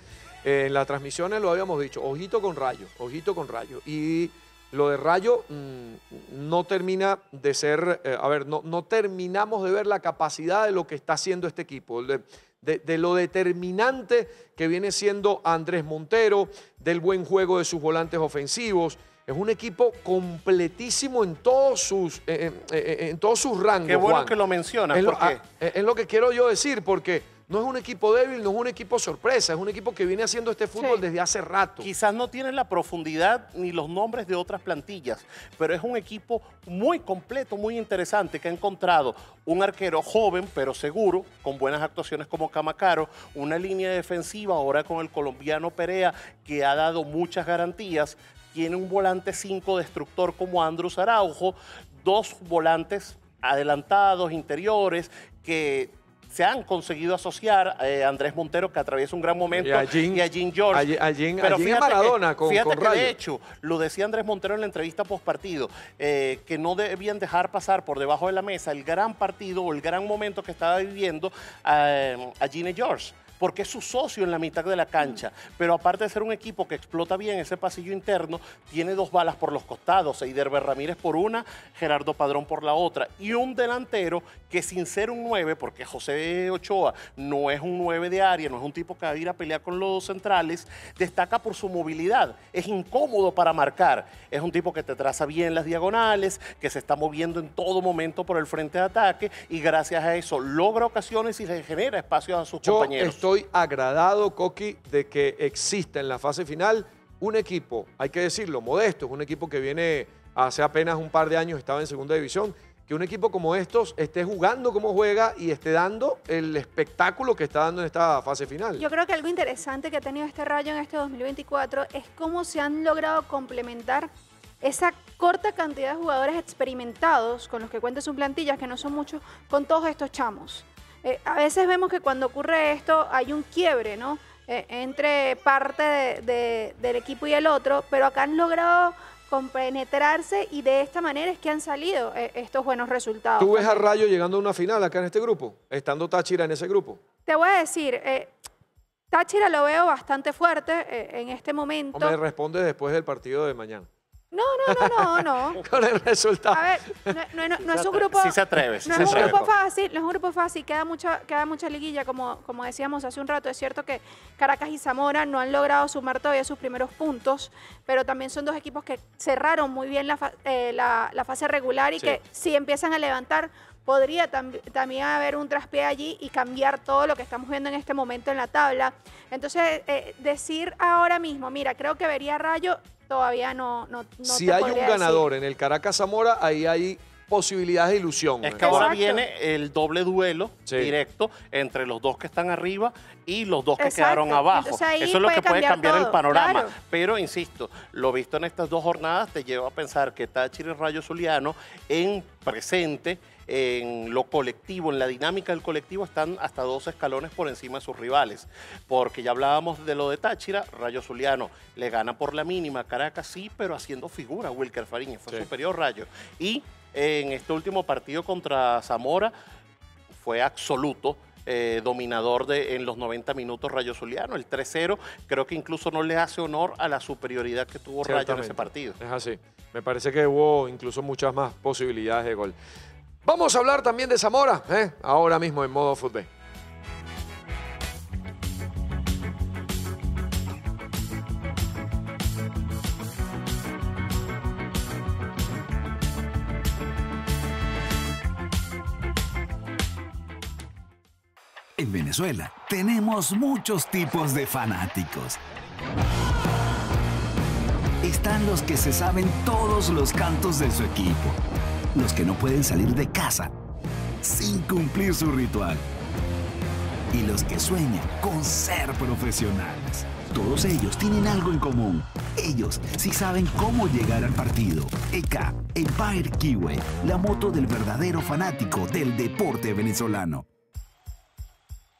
[SPEAKER 1] eh, en las transmisiones lo habíamos dicho, ojito con Rayo, ojito con Rayo. Y lo de Rayo mm, no termina de ser, eh, a ver, no, no terminamos de ver la capacidad de lo que está haciendo este equipo, de, de- de lo determinante que viene siendo Andrés Montero, del buen juego de sus volantes ofensivos. Es un equipo completísimo en todos sus, eh, eh, en todos sus rangos.
[SPEAKER 3] Qué bueno
[SPEAKER 1] Juan.
[SPEAKER 3] que lo mencionas,
[SPEAKER 1] Es
[SPEAKER 3] porque
[SPEAKER 1] es lo que quiero yo decir, porque no es un equipo débil, no es un equipo sorpresa, es un equipo que viene haciendo este fútbol
[SPEAKER 2] Sí.
[SPEAKER 1] desde hace rato.
[SPEAKER 3] quizás no tiene la profundidad ni los nombres de otras plantillas, pero es un equipo muy completo, muy interesante, que ha encontrado un arquero joven pero seguro, con buenas actuaciones como Camacaro, una línea defensiva ahora con el colombiano Perea, que ha dado muchas garantías, tiene un volante 5 destructor como Andrus Araujo, dos volantes adelantados, interiores, que se han conseguido asociar eh, Andrés Montero, que atraviesa un gran momento,
[SPEAKER 1] Y a Jean-
[SPEAKER 3] y a Jean George.
[SPEAKER 1] a a a
[SPEAKER 3] Pero fíjate que-
[SPEAKER 1] Maradona con-
[SPEAKER 3] fíjate
[SPEAKER 1] con
[SPEAKER 3] que de hecho, lo decía Andrés Montero en la entrevista post partido, que no debían dejar pasar por debajo de la mesa el gran partido o el gran momento que estaba viviendo eh, a Gene George. Porque es su socio en la mitad de la cancha. Pero aparte de ser un equipo que explota bien ese pasillo interno, tiene dos balas por los costados. Eiderber Ramírez por una, Gerardo Padrón por la otra. Y un delantero que sin ser un 9, porque José Ochoa no es un 9 de área, no es un tipo que va a ir a pelear con los centrales, destaca por su movilidad. Es incómodo para marcar. Es un tipo que te traza bien las diagonales, que se está moviendo en todo momento por el frente de ataque y gracias a eso logra ocasiones y le genera espacios a sus
[SPEAKER 1] Yo
[SPEAKER 3] compañeros.
[SPEAKER 1] estoy agradado, Coqui, de que exista en la fase final un equipo, hay que decirlo, modesto, es un equipo que viene hace apenas un par de años, estaba en segunda división, que un equipo como estos esté jugando como juega y esté dando el espectáculo que está dando en esta fase final.
[SPEAKER 2] Yo creo que algo interesante que ha tenido este Rayo en este 2024 es cómo se han logrado complementar esa corta cantidad de jugadores experimentados con los que cuenta su plantilla, que no son muchos, con todos estos chamos. Eh, a veces vemos que cuando ocurre esto hay un quiebre, ¿no? Eh, entre parte de- de- del equipo y el otro, pero acá han logrado compenetrarse y de esta manera es que han salido eh, estos buenos resultados.
[SPEAKER 1] ¿Tú ves a Rayo llegando a una final acá en este grupo? Estando Táchira en ese grupo.
[SPEAKER 2] Te voy a decir, Táchira lo veo bastante fuerte en este
[SPEAKER 1] ¿O
[SPEAKER 2] momento.
[SPEAKER 1] me respondes después del partido de mañana?
[SPEAKER 2] No, no, no, no, no. [LAUGHS]
[SPEAKER 1] Con el resultado.
[SPEAKER 2] A ver, no, no- no- no es un grupo.
[SPEAKER 3] Sí se atreve, sí
[SPEAKER 2] no
[SPEAKER 3] se
[SPEAKER 2] es un
[SPEAKER 3] atreve.
[SPEAKER 2] grupo fácil, no es un grupo fácil, queda mucha, queda mucha liguilla, como, como decíamos hace un rato. Es cierto que Caracas y Zamora no han logrado sumar todavía sus primeros puntos, pero también son dos equipos que cerraron muy bien la, eh, la- la fase regular y
[SPEAKER 1] Sí.
[SPEAKER 2] que si empiezan a levantar, podría tam- también haber un traspié allí y cambiar todo lo que estamos viendo en este momento en la tabla. Entonces, eh, decir ahora mismo, mira, creo que vería Rayo, todavía no, no, no
[SPEAKER 1] si
[SPEAKER 2] te
[SPEAKER 1] hay un
[SPEAKER 2] decir.
[SPEAKER 1] ganador en el Caracas Zamora, ahí hay posibilidades de ilusión.
[SPEAKER 3] Es que ahora
[SPEAKER 2] Exacto.
[SPEAKER 3] viene el doble duelo
[SPEAKER 1] Sí.
[SPEAKER 3] directo entre los dos que están arriba y los dos que
[SPEAKER 2] Exacto.
[SPEAKER 3] quedaron abajo.
[SPEAKER 2] Entonces
[SPEAKER 3] Eso es lo que puede
[SPEAKER 2] cambiar
[SPEAKER 3] cambiar el panorama.
[SPEAKER 2] claro.
[SPEAKER 3] Pero insisto, lo visto en estas dos jornadas te lleva a pensar que Táchira y Rayo Zuliano en presente, en lo colectivo, en la dinámica del colectivo, están hasta dos escalones por encima de sus rivales. Porque ya hablábamos de lo de Táchira, Rayo Zuliano le gana por la mínima, Caracas sí, pero haciendo figura Wilker Fariñez, fue
[SPEAKER 1] Sí.
[SPEAKER 3] superior Rayo. Y en este último partido contra Zamora fue absoluto. eh, dominador de, en los 90 minutos Rayo Zuliano, el 3-0, creo que incluso no le hace honor a la superioridad que tuvo Rayo en ese partido.
[SPEAKER 1] Es así. Me parece que hubo incluso muchas más posibilidades de gol. Vamos a hablar también de Zamora, ¿eh? ahora mismo en modo fútbol.
[SPEAKER 6] En Venezuela tenemos muchos tipos de fanáticos. Están los que se saben todos los cantos de su equipo, los que no pueden salir de casa sin cumplir su ritual y los que sueñan con ser profesionales. Todos ellos tienen algo en común. Ellos sí saben cómo llegar al partido. EK, Empire Kiwi, la moto del verdadero fanático del deporte venezolano.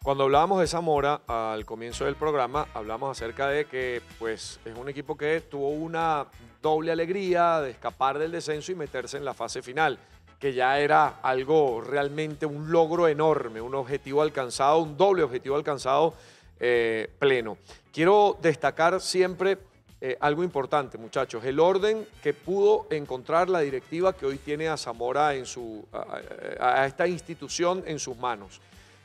[SPEAKER 1] Cuando hablábamos de Zamora al comienzo del programa, hablamos acerca de que pues, es un equipo que tuvo una doble alegría de escapar del descenso y meterse en la fase final, que ya era algo realmente un logro enorme, un objetivo alcanzado, un doble objetivo alcanzado eh, pleno. Quiero destacar siempre eh, algo importante, muchachos, el orden que pudo encontrar la directiva que hoy tiene a Zamora en su, a- a- esta institución en sus manos.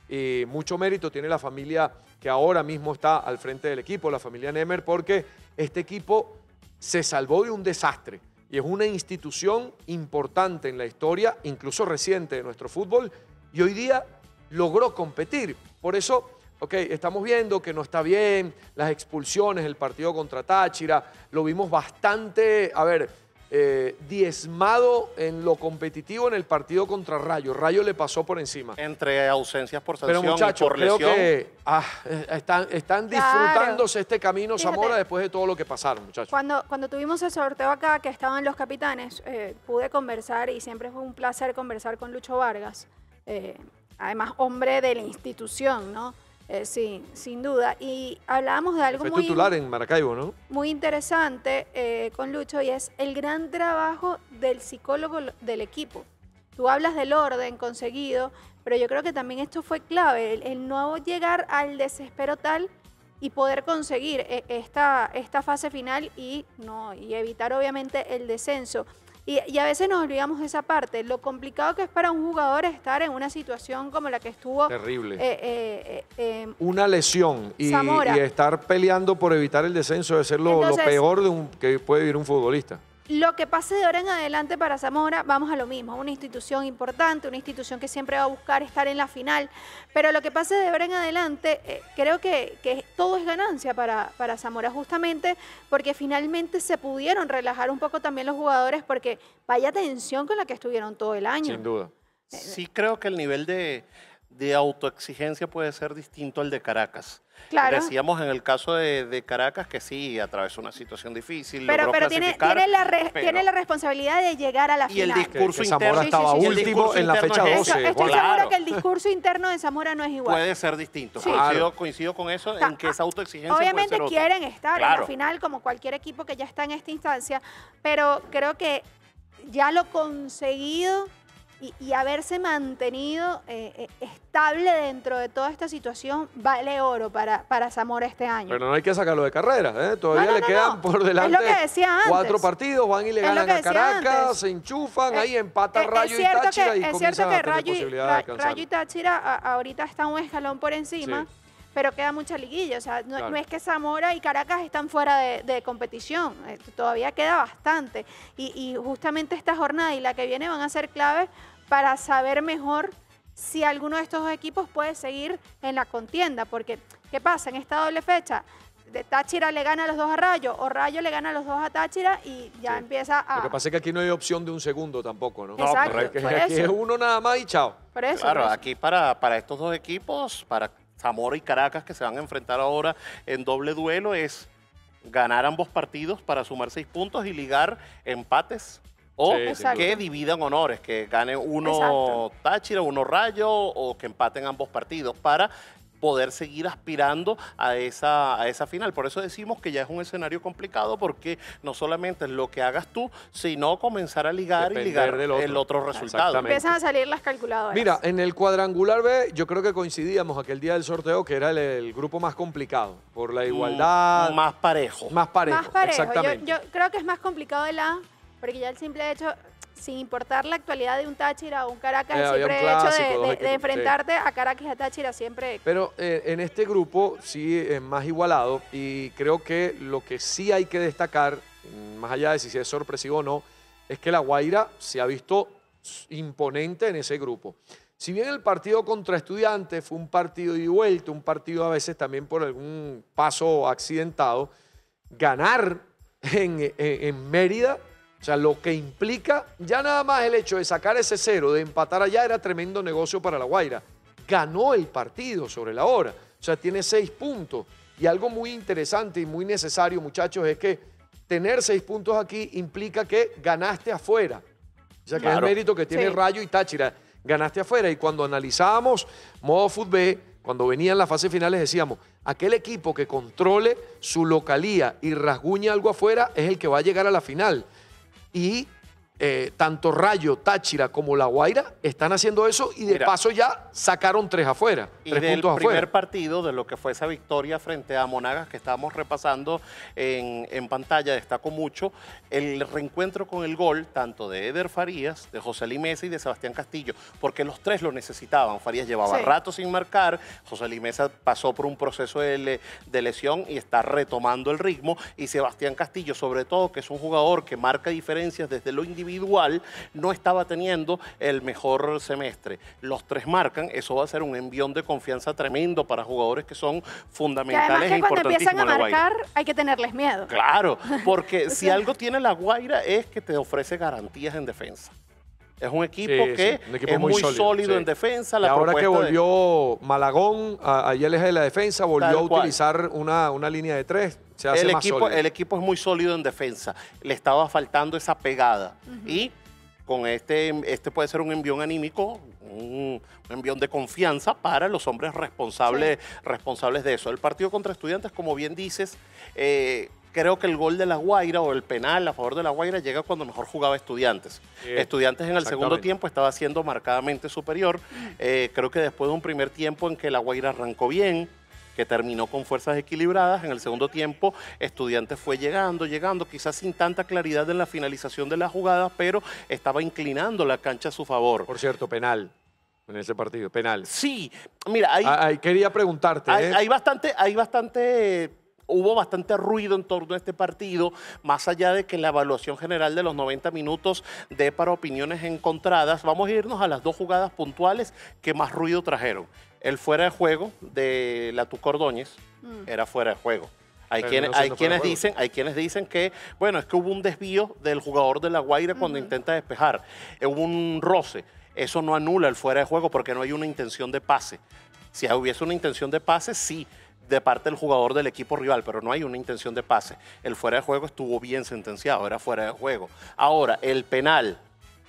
[SPEAKER 1] Y mucho mérito tiene la familia que ahora mismo está al frente del equipo, la familia Nemer, porque este equipo se salvó de un desastre y es una institución importante en la historia, incluso reciente de nuestro fútbol, y hoy día logró competir. Por eso, ok, estamos viendo que no está bien, las expulsiones, el partido contra Táchira, lo vimos bastante, a ver, eh, diezmado en lo competitivo en el partido contra Rayo. Rayo le pasó por encima.
[SPEAKER 3] Entre ausencias por
[SPEAKER 1] Pero
[SPEAKER 3] sanción y por
[SPEAKER 1] creo
[SPEAKER 3] lesión.
[SPEAKER 1] que ah, eh, están, están
[SPEAKER 2] Claro.
[SPEAKER 1] disfrutándose este camino
[SPEAKER 2] Fíjate.
[SPEAKER 1] Zamora después de todo lo que pasaron, muchachos.
[SPEAKER 2] Cuando, cuando tuvimos el sorteo acá, que estaban los capitanes, eh, pude conversar y siempre fue un placer conversar con Lucho Vargas, eh, además hombre de la institución, ¿no? Eh, sí, sin duda. Y hablábamos de algo
[SPEAKER 1] Fue
[SPEAKER 2] muy,
[SPEAKER 1] titular en Maracaibo, ¿no?
[SPEAKER 2] muy interesante eh, con Lucho y es el gran trabajo del psicólogo lo- del equipo. Tú hablas del orden conseguido, pero yo creo que también esto fue clave, el, el no llegar al desespero tal y poder conseguir eh, esta, esta fase final y, no, y evitar obviamente el descenso. Y, y a veces nos olvidamos de esa parte, lo complicado que es para un jugador estar en una situación como la que estuvo
[SPEAKER 1] Terrible.
[SPEAKER 2] eh, eh, eh, eh,
[SPEAKER 1] Una lesión y, y estar peleando por evitar el descenso debe ser lo, lo peor de un, que puede vivir un futbolista.
[SPEAKER 2] Lo que pase de ahora en adelante para Zamora, vamos a lo mismo, una institución importante, una institución que siempre va a buscar estar en la final, pero lo que pase de ahora en adelante, eh, creo que, que todo es ganancia para, para Zamora, justamente porque finalmente se pudieron relajar un poco también los jugadores, porque vaya tensión con la que estuvieron todo el año.
[SPEAKER 1] Sin duda.
[SPEAKER 3] Sí creo que el nivel de, de autoexigencia puede ser distinto al de Caracas.
[SPEAKER 2] Claro.
[SPEAKER 3] Decíamos en el caso de, de Caracas que sí, atravesó una situación difícil,
[SPEAKER 2] Pero,
[SPEAKER 3] logró
[SPEAKER 2] pero tiene, tiene, la re-
[SPEAKER 3] pero-
[SPEAKER 2] tiene la responsabilidad de llegar a la
[SPEAKER 3] Y el
[SPEAKER 2] final.
[SPEAKER 1] Que,
[SPEAKER 3] discurso
[SPEAKER 1] que Zamora
[SPEAKER 3] interno.
[SPEAKER 1] estaba
[SPEAKER 2] Sí, sí, sí.
[SPEAKER 3] Y el
[SPEAKER 1] último
[SPEAKER 3] discurso
[SPEAKER 1] en la
[SPEAKER 3] interno
[SPEAKER 1] fecha
[SPEAKER 3] es
[SPEAKER 1] 12.
[SPEAKER 3] ese.
[SPEAKER 2] Eso- estoy.
[SPEAKER 3] Claro.
[SPEAKER 2] segura que el discurso interno de Zamora no es igual.
[SPEAKER 3] Puede ser distinto.
[SPEAKER 2] Sí.
[SPEAKER 3] Coincido, coincido con eso,
[SPEAKER 2] sea,
[SPEAKER 3] en que esa autoexigencia
[SPEAKER 2] Obviamente
[SPEAKER 3] puede ser otra.
[SPEAKER 2] quieren estar en
[SPEAKER 3] Claro.
[SPEAKER 2] la final como cualquier equipo que ya está en esta instancia, pero creo que ya lo conseguido y, y haberse mantenido eh, eh, estable dentro de toda esta situación vale oro para, para Zamora este año.
[SPEAKER 1] Pero no hay que sacarlo de carrera, ¿eh? Todavía
[SPEAKER 2] No, no,
[SPEAKER 1] le
[SPEAKER 2] no,
[SPEAKER 1] quedan por
[SPEAKER 2] Es
[SPEAKER 1] delante
[SPEAKER 2] lo que decía antes.
[SPEAKER 1] cuatro partidos, van y le
[SPEAKER 2] Es
[SPEAKER 1] ganan a Caracas,
[SPEAKER 2] antes.
[SPEAKER 1] se enchufan,
[SPEAKER 2] Eh,
[SPEAKER 1] ahí empata
[SPEAKER 2] Eh,
[SPEAKER 1] Rayo
[SPEAKER 2] es
[SPEAKER 1] y Táchira
[SPEAKER 2] que,
[SPEAKER 1] y
[SPEAKER 2] es cierto
[SPEAKER 1] a
[SPEAKER 2] que
[SPEAKER 1] tener
[SPEAKER 2] Rayo, y-. Rayo y Táchira a- ahorita están un escalón por encima.
[SPEAKER 1] Sí.
[SPEAKER 2] Pero queda mucha liguilla, o sea, no,
[SPEAKER 1] Claro.
[SPEAKER 2] no es que Zamora y Caracas están fuera de, de competición, eh, todavía queda bastante. Y, y justamente esta jornada y la que viene van a ser claves para saber mejor si alguno de estos dos equipos puede seguir en la contienda. Porque, ¿qué pasa? En esta doble fecha, de Táchira le gana a los dos a Rayo, o Rayo le gana a los dos a Táchira y ya
[SPEAKER 1] Sí.
[SPEAKER 2] empieza a...
[SPEAKER 1] Lo que pasa es que aquí no hay opción de un segundo tampoco, ¿no?
[SPEAKER 2] Exacto, por
[SPEAKER 1] aquí
[SPEAKER 2] eso.
[SPEAKER 1] es uno nada más y chao.
[SPEAKER 2] por eso,
[SPEAKER 3] Claro,
[SPEAKER 2] por eso.
[SPEAKER 3] aquí para, para estos dos equipos, para Zamora y Caracas, que se van a enfrentar ahora en doble duelo, es ganar ambos partidos para sumar seis puntos y ligar empates. O
[SPEAKER 1] Sí,
[SPEAKER 3] que dividan honores, que gane uno
[SPEAKER 2] Exacto.
[SPEAKER 3] Táchira, uno Rayo, o que empaten ambos partidos para poder seguir aspirando a esa, a esa final. Por eso decimos que ya es un escenario complicado porque no solamente es lo que hagas tú, sino comenzar a ligar y ligar
[SPEAKER 1] del otro.
[SPEAKER 3] el otro resultado.
[SPEAKER 2] Empiezan a salir las calculadoras.
[SPEAKER 1] Mira, en el cuadrangular B, yo creo que coincidíamos aquel día del sorteo que era el, el grupo más complicado por la igualdad,
[SPEAKER 3] Mm, Más parejo.
[SPEAKER 1] más parejo.
[SPEAKER 2] más parejo. Yo,
[SPEAKER 1] Exactamente.
[SPEAKER 2] yo creo que es más complicado el A, porque ya el simple hecho, sin importar la actualidad de un Táchira o un Caracas,
[SPEAKER 1] Eh,
[SPEAKER 2] el simple hecho de, de- de
[SPEAKER 1] sí.
[SPEAKER 2] enfrentarte a Caracas y a Táchira siempre...
[SPEAKER 1] Pero eh, en este grupo sí es más igualado y creo que lo que sí hay que destacar, más allá de si es sorpresivo o no, es que la Guaira se ha visto imponente en ese grupo. Si bien el partido contra Estudiantes fue un partido y vuelta, un partido a veces también por algún paso accidentado, ganar en, en- en Mérida, o sea, lo que implica ya nada más el hecho de sacar ese cero, de empatar allá, era tremendo negocio para la Guaira. Ganó el partido sobre la hora, o sea, tiene seis puntos. Y algo muy interesante y muy necesario, muchachos, es que tener seis puntos aquí implica que ganaste afuera. O sea, que es el
[SPEAKER 3] Claro.
[SPEAKER 1] mérito que tiene
[SPEAKER 2] Sí.
[SPEAKER 1] Rayo y Táchira. Ganaste afuera. Y cuando analizábamos modo fútbol, cuando venían las fases finales, decíamos, aquel equipo que controle su localía y rasguñe algo afuera es el que va a llegar a la final. Y eh, tanto Rayo, Táchira como La Guaira están haciendo eso y de
[SPEAKER 3] Mira.
[SPEAKER 1] paso ya sacaron tres afuera.
[SPEAKER 3] Y
[SPEAKER 1] tres
[SPEAKER 3] del
[SPEAKER 1] puntos
[SPEAKER 3] primer
[SPEAKER 1] afuera.
[SPEAKER 3] partido, de lo que fue esa victoria frente a Monagas que estábamos repasando en, en pantalla, destaco mucho el reencuentro con el gol tanto de Eder Farías, de José Limesa y de Sebastián Castillo, porque los tres lo necesitaban. Farías llevaba
[SPEAKER 2] Sí.
[SPEAKER 3] rato sin marcar, José Limesa pasó por un proceso de, le- de lesión y está retomando el ritmo, y Sebastián Castillo, sobre todo, que es un jugador que marca diferencias desde lo individual, no estaba teniendo el mejor semestre. Los tres marcan, eso va a ser un envión de confianza tremendo para jugadores que son
[SPEAKER 2] Que además
[SPEAKER 3] fundamentales e
[SPEAKER 2] que cuando empiezan a marcar hay que tenerles miedo.
[SPEAKER 3] Claro, porque [LAUGHS] si algo tiene la Guaira es que te ofrece garantías en defensa. Es un equipo
[SPEAKER 1] Sí,
[SPEAKER 3] que
[SPEAKER 1] sí, un equipo
[SPEAKER 3] es
[SPEAKER 1] muy
[SPEAKER 3] muy,
[SPEAKER 1] sólido,
[SPEAKER 3] sólido,
[SPEAKER 1] sí.
[SPEAKER 3] en defensa.
[SPEAKER 1] Y ahora que
[SPEAKER 3] de-
[SPEAKER 1] volvió Malagón a- ahí el eje de la defensa, volvió
[SPEAKER 3] Tal
[SPEAKER 1] a utilizar una, una línea de tres. Se hace
[SPEAKER 3] el
[SPEAKER 1] más
[SPEAKER 3] equipo,
[SPEAKER 1] sólido.
[SPEAKER 3] el equipo es muy sólido en defensa. Le estaba faltando esa pegada. Y con este, este puede ser un envión anímico, un, un envión de confianza para los hombres responsables, responsables de eso. El partido contra estudiantes, como bien dices, eh, creo que el gol de la Guaira o el penal a favor de la Guaira llega cuando mejor jugaba estudiantes. Estudiantes en el segundo tiempo estaba siendo marcadamente superior. Eh, creo que después de un primer tiempo en que la Guaira arrancó bien, que terminó con fuerzas equilibradas. En el segundo tiempo, Estudiantes fue llegando, llegando, quizás sin tanta claridad en la finalización de las jugadas, pero estaba inclinando la cancha a su favor.
[SPEAKER 1] Por cierto, penal en ese partido, penal.
[SPEAKER 3] Sí, mira, hay,
[SPEAKER 1] Ah, ah, quería preguntarte,
[SPEAKER 3] hay,
[SPEAKER 1] ¿eh?
[SPEAKER 3] hay bastante, hay bastante hubo bastante ruido en torno a este partido, más allá de que la evaluación general de los 90 minutos dé para opiniones encontradas. Vamos a irnos a las dos jugadas puntuales que más ruido trajeron. El fuera de juego de la Tucordóñez era fuera de juego. Hay quienes, hay, dicen, hay quienes dicen que, bueno, es que hubo un desvío del jugador de La Guaira cuando intenta despejar. Hubo un roce. Eso no anula el fuera de juego porque no hay una intención de pase. Si hubiese una intención de pase, sí, de parte del jugador del equipo rival, pero no hay una intención de pase. El fuera de juego estuvo bien sentenciado, era fuera de juego. Ahora, el penal,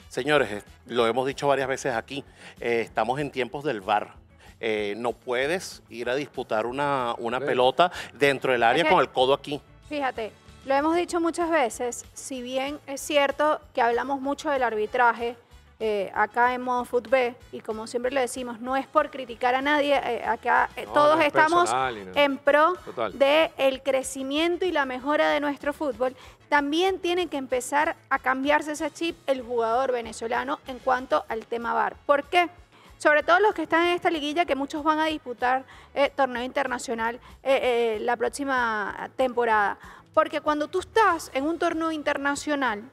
[SPEAKER 3] señores, lo hemos dicho varias veces aquí, eh, estamos en tiempos del VAR. Eh, no puedes ir a disputar una, una
[SPEAKER 1] Sí.
[SPEAKER 3] pelota dentro del área
[SPEAKER 2] que-
[SPEAKER 3] con el codo aquí.
[SPEAKER 2] Fíjate, lo hemos dicho muchas veces, si bien es cierto que hablamos mucho del arbitraje eh, acá en Modo Fútbol, y como siempre le decimos, no es por criticar a nadie, eh, acá eh,
[SPEAKER 1] No,
[SPEAKER 2] todos
[SPEAKER 1] no es
[SPEAKER 2] estamos
[SPEAKER 1] personal
[SPEAKER 2] en pro
[SPEAKER 1] Total.
[SPEAKER 2] de el crecimiento y la mejora de nuestro fútbol, también tiene que empezar a cambiarse ese chip el jugador venezolano en cuanto al tema VAR. ¿Por qué? Sobre todo los que están en esta liguilla, que muchos van a disputar torneo internacional la próxima temporada. Porque cuando tú estás en un torneo internacional,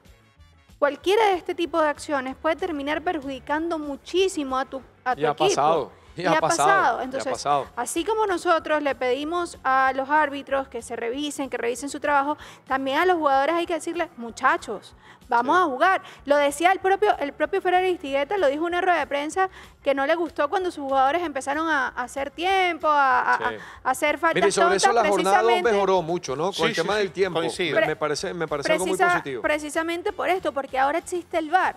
[SPEAKER 2] cualquiera de este tipo de acciones puede terminar perjudicando muchísimo a tu, a tu
[SPEAKER 1] ha
[SPEAKER 2] equipo.
[SPEAKER 1] pasado, y ha pasado, y ha
[SPEAKER 2] Entonces,
[SPEAKER 1] pasado.
[SPEAKER 2] así como nosotros le pedimos a los árbitros que se revisen, que revisen su trabajo, también a los jugadores hay que decirles, muchachos, vamos a jugar. Lo decía el propio, el propio Ferrer Aristigueta, lo dijo en una rueda de prensa, que no le gustó cuando sus jugadores empezaron a, a hacer tiempo, a, a-
[SPEAKER 1] Sí.
[SPEAKER 2] a hacer faltas
[SPEAKER 1] Mire, sobre eso
[SPEAKER 2] tontas,
[SPEAKER 1] la jornada mejoró mucho, ¿no? Con
[SPEAKER 3] Sí,
[SPEAKER 1] el
[SPEAKER 3] sí,
[SPEAKER 1] tema
[SPEAKER 3] sí,
[SPEAKER 1] del tiempo.
[SPEAKER 3] coincido.
[SPEAKER 1] Me, me parece, me parece algo muy
[SPEAKER 2] Precisa-
[SPEAKER 1] positivo.
[SPEAKER 2] Precisamente por esto, porque ahora existe el VAR.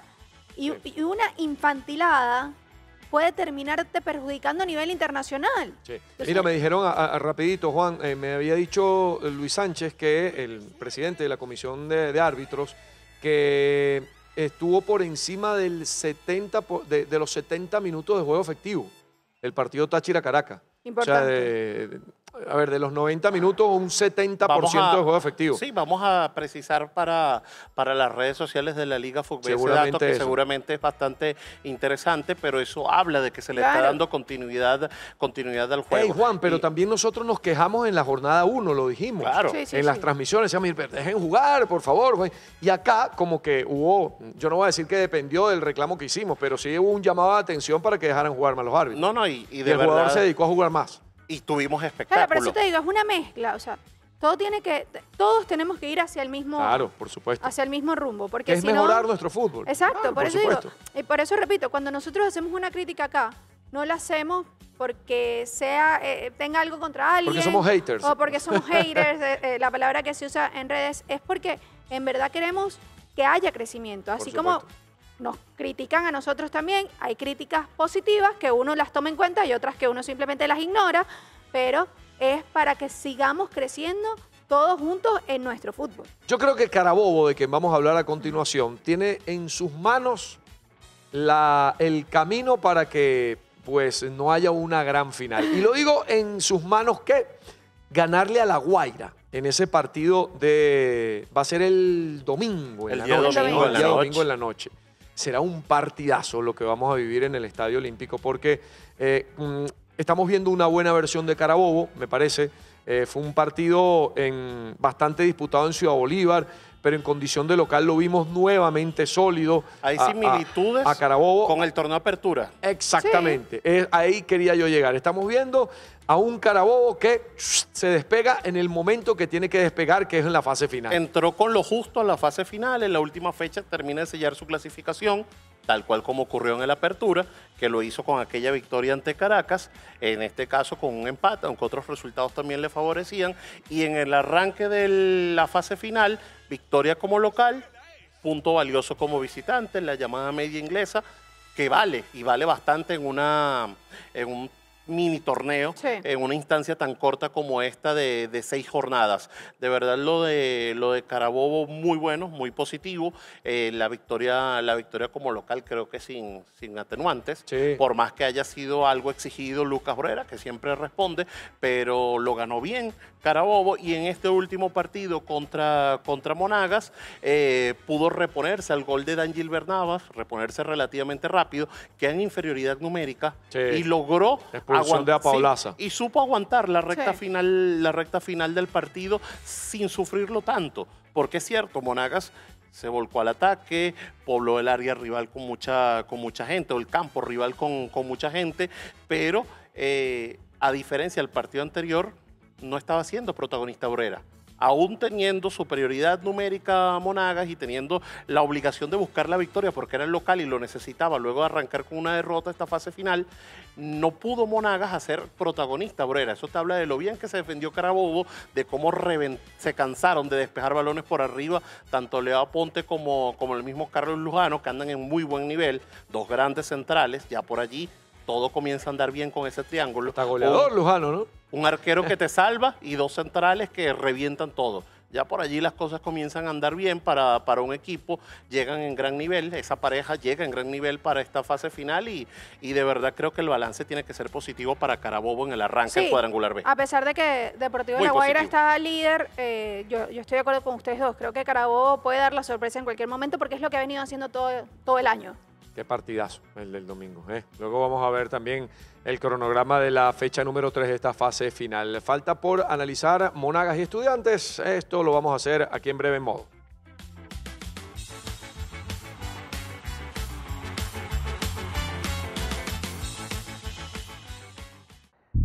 [SPEAKER 2] Y,
[SPEAKER 1] Sí.
[SPEAKER 2] y una infantilada puede terminarte perjudicando a nivel internacional.
[SPEAKER 1] Sí.
[SPEAKER 2] Entonces-
[SPEAKER 1] Mira, me dijeron a- a- rapidito, Juan, eh, me había dicho Luis Sánchez, que el presidente de la comisión de, de árbitros, que estuvo por encima del 70 po- de, de los 70 minutos de juego efectivo el partido Táchira-Caracas. O sea,
[SPEAKER 2] Importante.
[SPEAKER 1] de- a ver, de los 90 minutos, un 70%
[SPEAKER 3] Vamos a-
[SPEAKER 1] de juego efectivo.
[SPEAKER 3] Sí, vamos a precisar para, para las redes sociales de la Liga Fútbol ese
[SPEAKER 1] Seguramente
[SPEAKER 3] dato que
[SPEAKER 1] eso.
[SPEAKER 3] seguramente es bastante interesante, pero eso habla de que se le está dando continuidad, continuidad al juego.
[SPEAKER 1] Hey, Juan, pero
[SPEAKER 3] Y-
[SPEAKER 1] también nosotros nos quejamos en la jornada 1, lo dijimos.
[SPEAKER 3] Claro.
[SPEAKER 2] Sí, sí,
[SPEAKER 1] en las transmisiones, decíamos, "Mire, dejen jugar, por favor. güey". Y acá, como que hubo, yo no voy a decir que dependió del reclamo que hicimos, pero sí hubo un llamado de atención para que dejaran jugar más los árbitros.
[SPEAKER 3] No, no, y, y
[SPEAKER 1] y
[SPEAKER 3] de
[SPEAKER 1] el jugador se dedicó a jugar más.
[SPEAKER 3] Y tuvimos
[SPEAKER 2] Claro, pero eso te digo, es una mezcla. O sea, todo tiene que, todos tenemos que ir hacia el mismo,
[SPEAKER 1] Claro, por supuesto.
[SPEAKER 2] hacia el mismo rumbo. Porque
[SPEAKER 1] Que es
[SPEAKER 2] si no-
[SPEAKER 1] mejorar nuestro fútbol.
[SPEAKER 2] Exacto,
[SPEAKER 1] Claro,
[SPEAKER 2] por, eso
[SPEAKER 1] supuesto.
[SPEAKER 2] digo, y por eso repito, cuando nosotros hacemos una crítica acá, no la hacemos porque sea eh, tenga algo contra alguien.
[SPEAKER 1] Porque somos haters.
[SPEAKER 2] O porque somos [LAUGHS] haters, eh, eh, la palabra que se usa en redes, es porque en verdad queremos que haya crecimiento. Así como. Nos critican a nosotros también, hay críticas positivas que uno las toma en cuenta y otras que uno simplemente las ignora, pero es para que sigamos creciendo todos juntos en nuestro fútbol.
[SPEAKER 1] Yo creo que Carabobo, de quien vamos a hablar a continuación, tiene en sus manos la- el camino para que pues no haya una gran final. Y lo digo en sus manos que ganarle a la Guaira en ese partido de va a ser el domingo en
[SPEAKER 3] El
[SPEAKER 1] la
[SPEAKER 3] día
[SPEAKER 1] noche,
[SPEAKER 2] domingo
[SPEAKER 1] ¿no?
[SPEAKER 2] en
[SPEAKER 1] el día domingo en la noche. Será un partidazo lo que vamos a vivir en el Estadio Olímpico porque eh, mm, estamos viendo una buena versión de Carabobo, me parece. Eh, fue un partido bastante disputado en Ciudad Bolívar, pero en condición de local lo vimos nuevamente sólido.
[SPEAKER 3] Hay
[SPEAKER 1] a-
[SPEAKER 3] similitudes
[SPEAKER 1] a, Carabobo.
[SPEAKER 3] con el torneo Apertura.
[SPEAKER 1] Exactamente. Es- ahí quería yo llegar. Estamos viendo a un Carabobo que se despega en el momento que tiene que despegar, que es en la fase final.
[SPEAKER 3] Entró con lo justo a la fase final, en la última fecha termina de sellar su clasificación, tal cual como ocurrió en el Apertura, que lo hizo con aquella victoria ante Caracas, en este caso con un empate, aunque otros resultados también le favorecían, y en el arranque de la fase final, victoria como local, punto valioso como visitante, la llamada media inglesa, que vale, y vale bastante en, una, en un mini torneo,
[SPEAKER 2] Sí.
[SPEAKER 3] en una instancia tan corta como esta de, de seis jornadas. De verdad lo de, lo de Carabobo muy bueno, muy positivo. Eh, la, victoria, la victoria como local creo que sin, sin atenuantes,
[SPEAKER 1] Sí.
[SPEAKER 3] por más que haya sido algo exigido Lucas Brera, que siempre responde, pero lo ganó bien Carabobo y en este último partido contra, contra Monagas eh, pudo reponerse al gol de Dan Gilbert Navas, reponerse relativamente rápido, queda en inferioridad numérica
[SPEAKER 1] Sí.
[SPEAKER 3] y logró
[SPEAKER 1] expulsión de
[SPEAKER 3] sí,
[SPEAKER 1] Apaolaza.
[SPEAKER 3] y supo aguantar la recta,
[SPEAKER 2] Sí.
[SPEAKER 3] final, la recta final del partido sin sufrirlo tanto. Porque es cierto, Monagas se volcó al ataque, pobló el área rival con mucha, con mucha gente, o el campo rival con, con mucha gente, pero eh, a diferencia del partido anterior, no estaba siendo protagonista Obrera. Aún teniendo superioridad numérica a Monagas y teniendo la obligación de buscar la victoria porque era el local y lo necesitaba luego de arrancar con una derrota esta fase final, no pudo Monagas hacer protagonista a Obrera. Eso te habla de lo bien que se defendió Carabobo, de cómo se cansaron de despejar balones por arriba, tanto Leo Aponte como, como el mismo Carlos Lujano, que andan en muy buen nivel, dos grandes centrales, ya por allí todo comienza a andar bien con ese triángulo.
[SPEAKER 1] Está goleador, Lujano, ¿no?
[SPEAKER 3] Un arquero que te salva y dos centrales que revientan todo. Ya por allí las cosas comienzan a andar bien para, para un equipo, llegan en gran nivel, esa pareja llega en gran nivel para esta fase final y, y de verdad creo que el balance tiene que ser positivo para Carabobo en el arranque
[SPEAKER 2] Sí,
[SPEAKER 3] del cuadrangular B.
[SPEAKER 2] A pesar de que Deportivo
[SPEAKER 3] Muy
[SPEAKER 2] La Guaira
[SPEAKER 3] positivo.
[SPEAKER 2] está líder, eh, yo, yo estoy de acuerdo con ustedes dos. Creo que Carabobo puede dar la sorpresa en cualquier momento porque es lo que ha venido haciendo todo, todo el año.
[SPEAKER 1] Qué partidazo el del domingo. ¿eh? Luego vamos a ver también el cronograma de la fecha número 3 de esta fase final. Falta por analizar Monagas y Estudiantes. Esto lo vamos a hacer aquí en breve modo.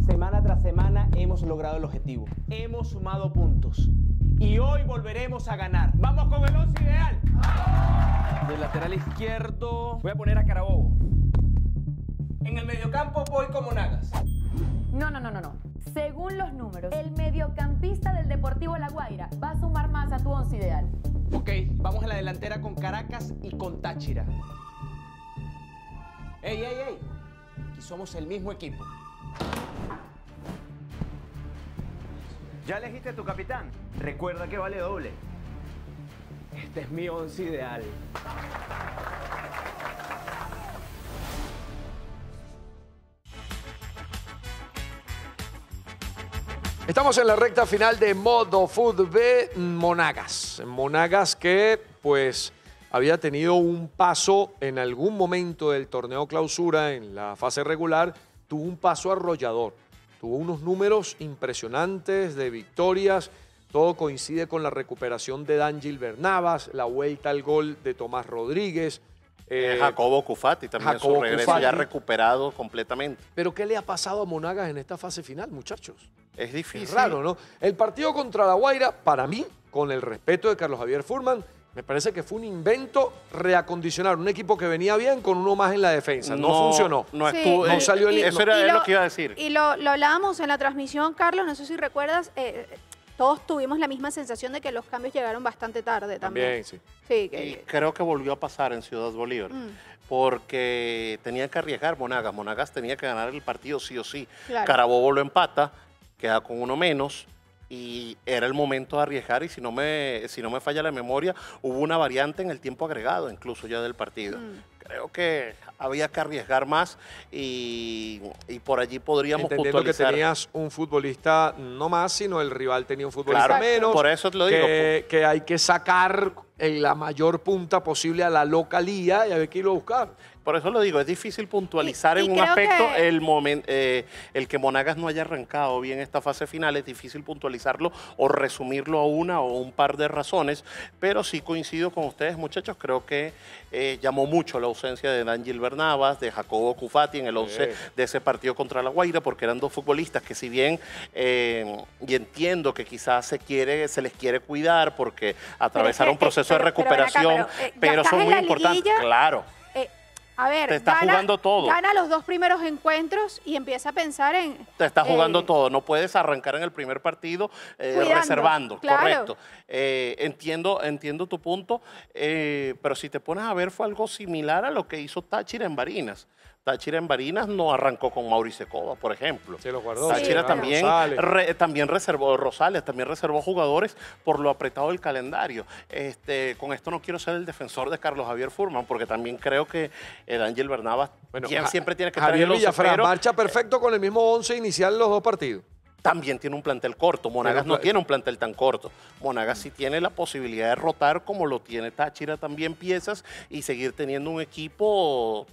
[SPEAKER 7] Semana tras semana hemos logrado el objetivo. Hemos sumado puntos. Y hoy volveremos a ganar. ¡Vamos con el 11 ideal! Del lateral izquierdo voy a poner a Carabobo. En el mediocampo voy con Monagas.
[SPEAKER 8] No, no, no, no, no. Según los números, el mediocampista del Deportivo La Guaira va a sumar más a tu once ideal.
[SPEAKER 7] Ok, vamos a la delantera con Caracas y con Táchira. ¡Ey, ey, ey! Aquí somos el mismo equipo.
[SPEAKER 9] ¿Ya elegiste a tu capitán? Recuerda que vale doble.
[SPEAKER 7] Este es mi once ideal.
[SPEAKER 1] Estamos en la recta final de Modo Food B Monagas. Monagas que pues había tenido un paso en algún momento del torneo clausura en la fase regular, tuvo un paso arrollador. Tuvo unos números impresionantes de victorias. Todo coincide con la recuperación de Dan Gilbert Navas, la vuelta al gol de Tomás Rodríguez.
[SPEAKER 3] Eh,
[SPEAKER 1] eh,
[SPEAKER 3] Jacobo Cufati también
[SPEAKER 1] Jacobo
[SPEAKER 3] su regreso
[SPEAKER 1] Cufati.
[SPEAKER 3] ya recuperado completamente.
[SPEAKER 1] Pero ¿qué le ha pasado a Monagas en esta fase final, muchachos?
[SPEAKER 3] Es difícil.
[SPEAKER 1] Es raro, ¿no? El partido contra La Guaira, para mí, con el respeto de Carlos Javier Furman, me parece que fue un invento reacondicionar un equipo que venía bien con uno más en la defensa. No, funcionó.
[SPEAKER 3] No
[SPEAKER 2] Sí,
[SPEAKER 3] estuvo.
[SPEAKER 1] no salió el-
[SPEAKER 3] Eso
[SPEAKER 1] no.
[SPEAKER 3] era
[SPEAKER 2] Y
[SPEAKER 3] lo que iba a decir.
[SPEAKER 2] Y lo, lo hablábamos en la transmisión, Carlos, no sé si recuerdas, eh, todos tuvimos la misma sensación de que los cambios llegaron bastante tarde también.
[SPEAKER 1] También, sí.
[SPEAKER 2] Sí,
[SPEAKER 3] Y creo que volvió a pasar en Ciudad Bolívar.
[SPEAKER 2] Mm.
[SPEAKER 3] Porque tenía que arriesgar Monagas. Monagas tenía que ganar el partido sí o sí.
[SPEAKER 2] Claro.
[SPEAKER 3] Carabobo lo empata, queda con uno menos. Y era el momento de arriesgar. Y si no me, si no me falla la memoria, hubo una variante en el tiempo agregado, incluso ya del partido.
[SPEAKER 2] Mm.
[SPEAKER 3] Creo que había que arriesgar más y, y por allí podríamos
[SPEAKER 1] Entendiendo que tenías un futbolista no más, sino el rival tenía un futbolista
[SPEAKER 3] Claro,
[SPEAKER 1] menos.
[SPEAKER 3] por eso te lo digo.
[SPEAKER 1] Que, que hay que sacar en la mayor punta posible a la localía y hay que irlo a buscar.
[SPEAKER 3] Por eso lo digo, es difícil puntualizar
[SPEAKER 2] Y- y
[SPEAKER 3] en un aspecto
[SPEAKER 2] que-
[SPEAKER 3] el, momen- eh, el que Monagas no haya arrancado bien esta fase final, es difícil puntualizarlo o resumirlo a una o un par de razones, pero sí coincido con ustedes muchachos, creo que eh, llamó mucho la ausencia de Dan Gilbert Navas, de Jacobo Cufati en el 11 de ese partido contra La Guaira, porque eran dos futbolistas que si bien, eh, y entiendo que quizás se, quiere, se les quiere cuidar porque atravesaron
[SPEAKER 2] eh,
[SPEAKER 3] proceso de
[SPEAKER 2] pero- acá,
[SPEAKER 3] recuperación,
[SPEAKER 2] pero, eh,
[SPEAKER 3] pero son muy importantes.
[SPEAKER 2] liguilla.
[SPEAKER 3] Claro.
[SPEAKER 2] eh, a ver,
[SPEAKER 3] Te estás
[SPEAKER 2] gana,
[SPEAKER 3] jugando todo.
[SPEAKER 2] gana los dos primeros encuentros y empieza a pensar en...
[SPEAKER 3] Te estás jugando
[SPEAKER 2] eh,
[SPEAKER 3] todo, no puedes arrancar en el primer partido eh,
[SPEAKER 2] Cuidando,
[SPEAKER 3] reservando,
[SPEAKER 2] claro.
[SPEAKER 3] correcto. Eh, entiendo, entiendo tu punto, pero si te pones a ver fue algo similar a lo que hizo Táchira en Barinas. Táchira en Barinas no arrancó con Mauricio Cova, por ejemplo.
[SPEAKER 1] Se los guardó.
[SPEAKER 3] Táchira
[SPEAKER 2] Sí,
[SPEAKER 3] también,
[SPEAKER 1] Rosales.
[SPEAKER 3] re- también reservó Rosales, también reservó jugadores por lo apretado del calendario. Este, con esto no quiero ser el defensor de Carlos Javier Furman, porque también creo que el Ángel Bernabas
[SPEAKER 1] Bueno,
[SPEAKER 3] quien siempre tiene que estar en
[SPEAKER 1] Javier
[SPEAKER 3] once,
[SPEAKER 1] Villafran marcha perfecto con el mismo 11 inicial en los dos partidos.
[SPEAKER 3] también tiene un plantel corto. Monagas no tiene un plantel tan corto. Monagas sí tiene la posibilidad de rotar como lo tiene Táchira también piezas y seguir teniendo un equipo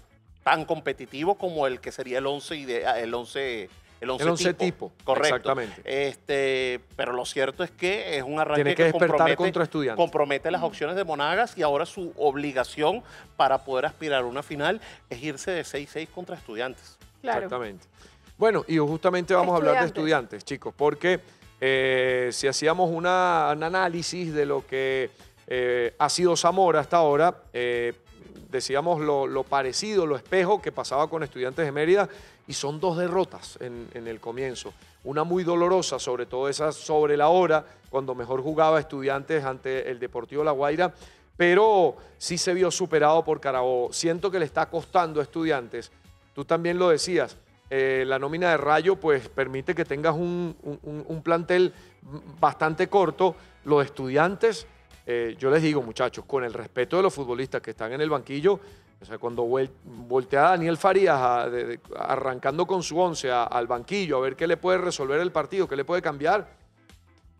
[SPEAKER 3] tan competitivo como el que sería el 11 ide- el 11 el 11
[SPEAKER 1] El once tipo,
[SPEAKER 3] Correcto.
[SPEAKER 1] exactamente.
[SPEAKER 3] Este, pero lo cierto es que es un arranque
[SPEAKER 1] Tiene que despertar
[SPEAKER 3] compromete,
[SPEAKER 1] contra Estudiantes.
[SPEAKER 3] compromete las opciones de Monagas y ahora su obligación para poder aspirar a una final es irse de 6-6 contra Estudiantes.
[SPEAKER 2] Claro.
[SPEAKER 1] Exactamente. Bueno, y justamente vamos a hablar de
[SPEAKER 2] Estudiantes.
[SPEAKER 1] estudiantes, chicos, porque eh, si hacíamos una- un análisis de lo que eh, ha sido Zamora hasta ahora, eh, decíamos lo, parecido, lo espejo que pasaba con estudiantes de Mérida, y son dos derrotas en, el comienzo. Una muy dolorosa, sobre todo esa sobre la hora, cuando mejor jugaba estudiantes ante el Deportivo La Guaira, pero sí se vio superado por Carabobo. Siento que le está costando a estudiantes. Tú también lo decías, eh, la nómina de Rayo pues permite que tengas un plantel bastante corto. Los estudiantes, eh, yo les digo muchachos, con el respeto de los futbolistas que están en el banquillo, o sea, cuando voltea a Daniel Farías a- de- de- arrancando con su once a- al banquillo a ver qué le puede resolver el partido, qué le puede cambiar,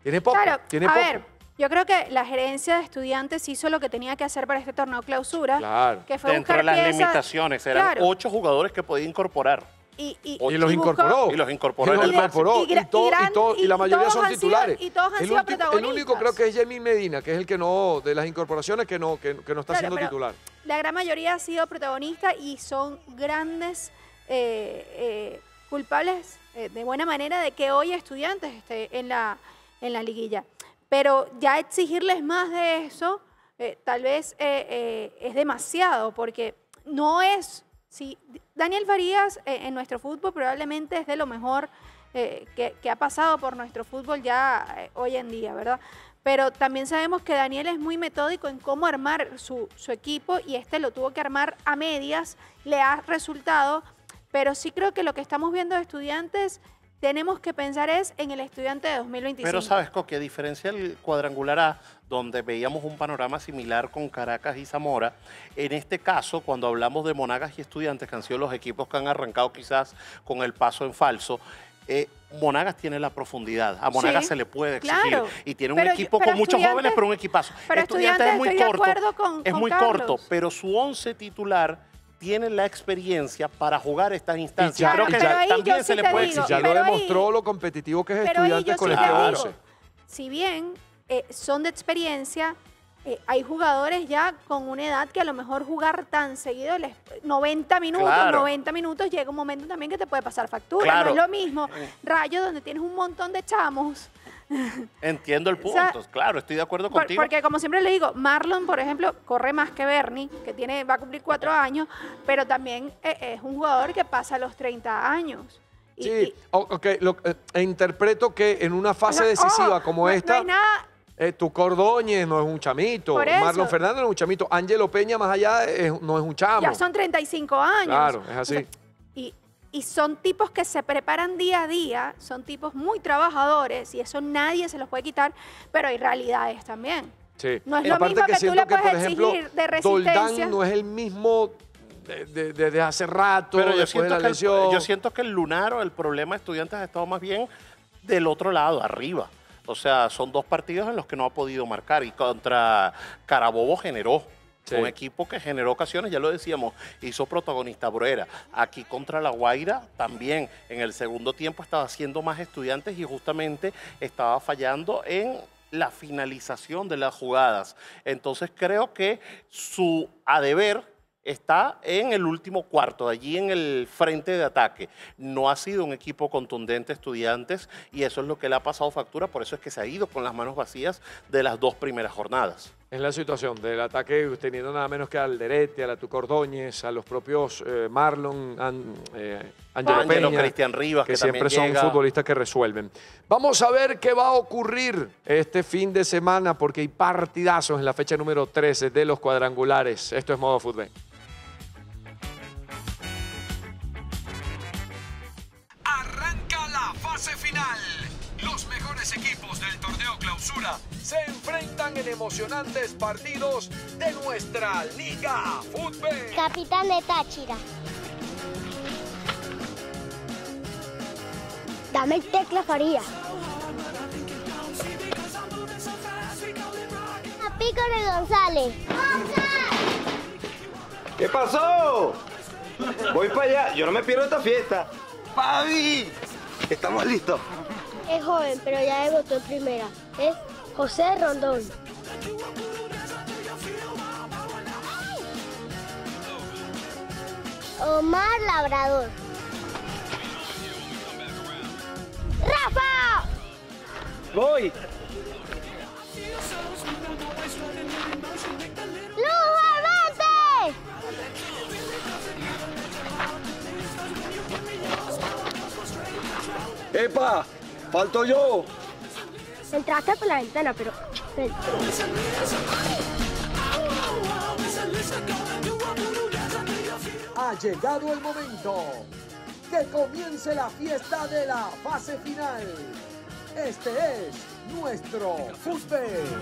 [SPEAKER 1] tiene poco,
[SPEAKER 2] Claro,
[SPEAKER 1] tiene
[SPEAKER 2] a
[SPEAKER 1] poco.
[SPEAKER 2] ver, yo creo que la gerencia de estudiantes hizo lo que tenía que hacer para este torneo clausura,
[SPEAKER 1] Claro.
[SPEAKER 2] que fue
[SPEAKER 3] Dentro
[SPEAKER 2] buscar
[SPEAKER 3] de las
[SPEAKER 2] piezas-
[SPEAKER 3] limitaciones, eran
[SPEAKER 2] Claro.
[SPEAKER 3] ocho jugadores que podía incorporar.
[SPEAKER 2] Y, y-
[SPEAKER 1] Y los incorporó.
[SPEAKER 3] Y los incorporó
[SPEAKER 1] Y los incorporó.
[SPEAKER 2] Y
[SPEAKER 1] Y, todo-
[SPEAKER 2] y gran-
[SPEAKER 1] y todo- y la mayoría son
[SPEAKER 2] sido-
[SPEAKER 1] titulares.
[SPEAKER 2] y todos han
[SPEAKER 1] el,
[SPEAKER 2] sido
[SPEAKER 1] último- el único creo que es Jamie Medina, que es el que no, de las incorporaciones, que no, que, que no está
[SPEAKER 2] Claro,
[SPEAKER 1] siendo titular.
[SPEAKER 2] La gran mayoría ha sido protagonista y son grandes eh, eh, culpables eh, de buena manera de que hoy estudiantes esté en la, en la liguilla. Pero ya exigirles más de eso tal vez es demasiado porque no es... Si Daniel Farías eh, en nuestro fútbol probablemente es de lo mejor eh, que, ha pasado por nuestro fútbol ya eh, hoy en día, ¿verdad? Pero también sabemos que Daniel es muy metódico en cómo armar su, su equipo y este lo tuvo que armar a medias, le ha resultado, pero sí creo que lo que estamos viendo de estudiantes, tenemos que pensar es en el estudiante de 2025.
[SPEAKER 3] Pero sabes, Coqui, a diferencia del cuadrangular A, donde veíamos un panorama similar con Caracas y Zamora, en este caso, cuando hablamos de Monagas y Estudiantes, que han sido los equipos que han arrancado quizás con el paso en falso, eh, Monagas tiene la profundidad, a Monagas
[SPEAKER 2] Sí,
[SPEAKER 3] se le puede exigir
[SPEAKER 2] claro.
[SPEAKER 3] y tiene un
[SPEAKER 2] Pero
[SPEAKER 3] equipo con muchos
[SPEAKER 2] Estudiantes-
[SPEAKER 3] jóvenes, pero un equipazo.
[SPEAKER 2] pero Estudiantes
[SPEAKER 3] es muy corto,
[SPEAKER 2] acuerdo con-
[SPEAKER 3] es
[SPEAKER 2] con
[SPEAKER 3] muy
[SPEAKER 2] Carlos.
[SPEAKER 3] corto, pero su once titular tiene la experiencia para jugar estas instancias.
[SPEAKER 1] ya-
[SPEAKER 3] Creo que
[SPEAKER 1] ya-
[SPEAKER 2] pero ahí
[SPEAKER 3] también
[SPEAKER 2] yo
[SPEAKER 3] se
[SPEAKER 2] sí
[SPEAKER 3] le
[SPEAKER 2] te
[SPEAKER 3] puede
[SPEAKER 2] digo,
[SPEAKER 1] ya lo
[SPEAKER 2] pero ahí-
[SPEAKER 1] demostró lo competitivo que es
[SPEAKER 2] Pero ahí yo
[SPEAKER 1] estudiantes
[SPEAKER 2] sí
[SPEAKER 1] con
[SPEAKER 2] te
[SPEAKER 1] este
[SPEAKER 2] digo,
[SPEAKER 1] 11.
[SPEAKER 2] si bien eh, son de experiencia, eh, hay jugadores ya con una edad que a lo mejor jugar tan seguido, les, 90 minutos,
[SPEAKER 3] Claro.
[SPEAKER 2] 90 minutos, llega un momento también que te puede pasar factura.
[SPEAKER 3] Claro.
[SPEAKER 2] No es lo mismo Rayo, donde tienes un montón de chamos.
[SPEAKER 3] Entiendo el
[SPEAKER 2] O
[SPEAKER 3] punto,
[SPEAKER 2] sea,
[SPEAKER 3] claro, estoy de acuerdo
[SPEAKER 2] Por-
[SPEAKER 3] contigo.
[SPEAKER 2] porque como siempre le digo, Marlon, por ejemplo, corre más que Bernie, que tiene, va a cumplir cuatro años, pero también eh, es un jugador que pasa los 30 años. Y-
[SPEAKER 1] Sí,
[SPEAKER 2] y-
[SPEAKER 1] ok, lo- eh, e interpreto que en una fase decisiva
[SPEAKER 2] oh,
[SPEAKER 1] como
[SPEAKER 2] no-
[SPEAKER 1] esta,
[SPEAKER 2] No hay nada,
[SPEAKER 1] eh, tu Cordóñez no es un chamito. Marlon Fernández no es un chamito, Ángelo Peña más allá es- no es un chamo.
[SPEAKER 2] ya son 35 años.
[SPEAKER 1] Claro, es así.
[SPEAKER 2] O sea, y, son tipos que se preparan día a día, son tipos muy trabajadores y eso nadie se los puede quitar, pero hay realidades también.
[SPEAKER 1] Sí.
[SPEAKER 2] No es
[SPEAKER 1] Y
[SPEAKER 2] lo mismo
[SPEAKER 1] que
[SPEAKER 2] que tú le
[SPEAKER 1] que, por
[SPEAKER 2] puedes
[SPEAKER 1] ejemplo,
[SPEAKER 2] exigir de resistencia.
[SPEAKER 1] Doldán no es el mismo de- de- desde hace rato,
[SPEAKER 3] Pero yo
[SPEAKER 1] de
[SPEAKER 3] siento,
[SPEAKER 1] la
[SPEAKER 3] que el, yo siento que el Lunaro, el problema de estudiantes ha estado más bien del otro lado, arriba. O sea, son dos partidos en los que no ha podido marcar y contra Carabobo generó. Un equipo que generó ocasiones, ya lo decíamos, hizo protagonista Bruera. Aquí contra La Guaira también en el segundo tiempo estaba haciendo más estudiantes y justamente estaba fallando en la finalización de las jugadas. Entonces creo que su adeber está en el último cuarto, allí en el frente de ataque. No ha sido un equipo contundente estudiantes y eso es lo que le ha pasado factura, por eso es que se ha ido con las manos vacías de las dos primeras jornadas.
[SPEAKER 1] Es la situación del ataque teniendo nada menos que al Derete, a la Tucordóñez, a los propios eh, Marlon, An- eh, Ángelo
[SPEAKER 3] Ángelo
[SPEAKER 1] Peña,
[SPEAKER 3] Cristian Rivas,
[SPEAKER 1] que,
[SPEAKER 3] que
[SPEAKER 1] siempre son
[SPEAKER 3] llega.
[SPEAKER 1] futbolistas que resuelven. Vamos a ver qué va a ocurrir este fin de semana porque hay partidazos en la fecha número 13 de los cuadrangulares. Esto es Modo Fútbol.
[SPEAKER 10] Arranca la fase final. Los mejores equipos del torneo clausura
[SPEAKER 1] Se enfrentan en emocionantes partidos de nuestra Liga Fútbol.
[SPEAKER 11] Capitán de Táchira. Dame el tecla Faría. A Pico de González.
[SPEAKER 9] ¿Qué pasó? Voy para allá, yo no me pierdo esta fiesta. ¡Pavi! Estamos listos.
[SPEAKER 11] Es joven, pero ya debutó en primera. Es José Rondón. Omar Labrador. ¡Rafa!
[SPEAKER 9] Voy.
[SPEAKER 11] ¡Luz Valverde!
[SPEAKER 9] ¡Epa! ¡Falto yo!
[SPEAKER 11] Entraste por la ventana, pero...
[SPEAKER 12] Ha llegado el momento que comience la fiesta de la fase final. Este es nuestro fútbol.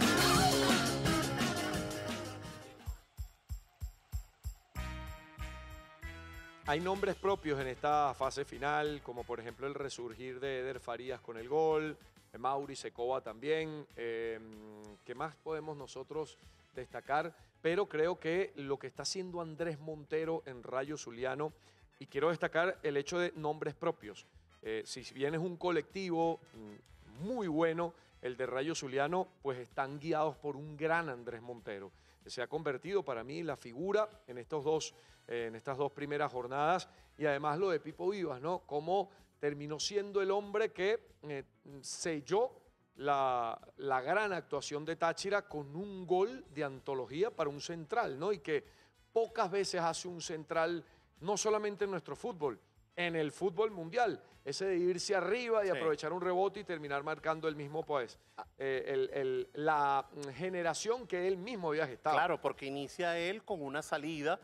[SPEAKER 1] Hay nombres propios en esta fase final, como por ejemplo el resurgir de Eder Farías con el gol, Mauri Secoba también. eh, ¿Qué más podemos nosotros destacar? Pero creo que lo que está haciendo Andrés Montero en Rayo Zuliano, y quiero destacar el hecho de nombres propios. Eh, si bien es un colectivo mm, muy bueno, el de Rayo Zuliano, pues están guiados por un gran Andrés Montero, se ha convertido para mí la figura en, estos dos, eh, en estas dos primeras jornadas. Y además lo de Pipo Vivas, ¿no? Cómo terminó siendo el hombre que eh, selló la, la gran actuación de Táchira con un gol de antología para un central, ¿no? Y que pocas veces hace un central, no solamente en nuestro fútbol, en el fútbol mundial. Ese de irse arriba y
[SPEAKER 3] Sí.
[SPEAKER 1] aprovechar un rebote y terminar marcando el mismo, pues, eh, el- el- la generación que él mismo había gestado.
[SPEAKER 3] Claro, porque inicia él con una salida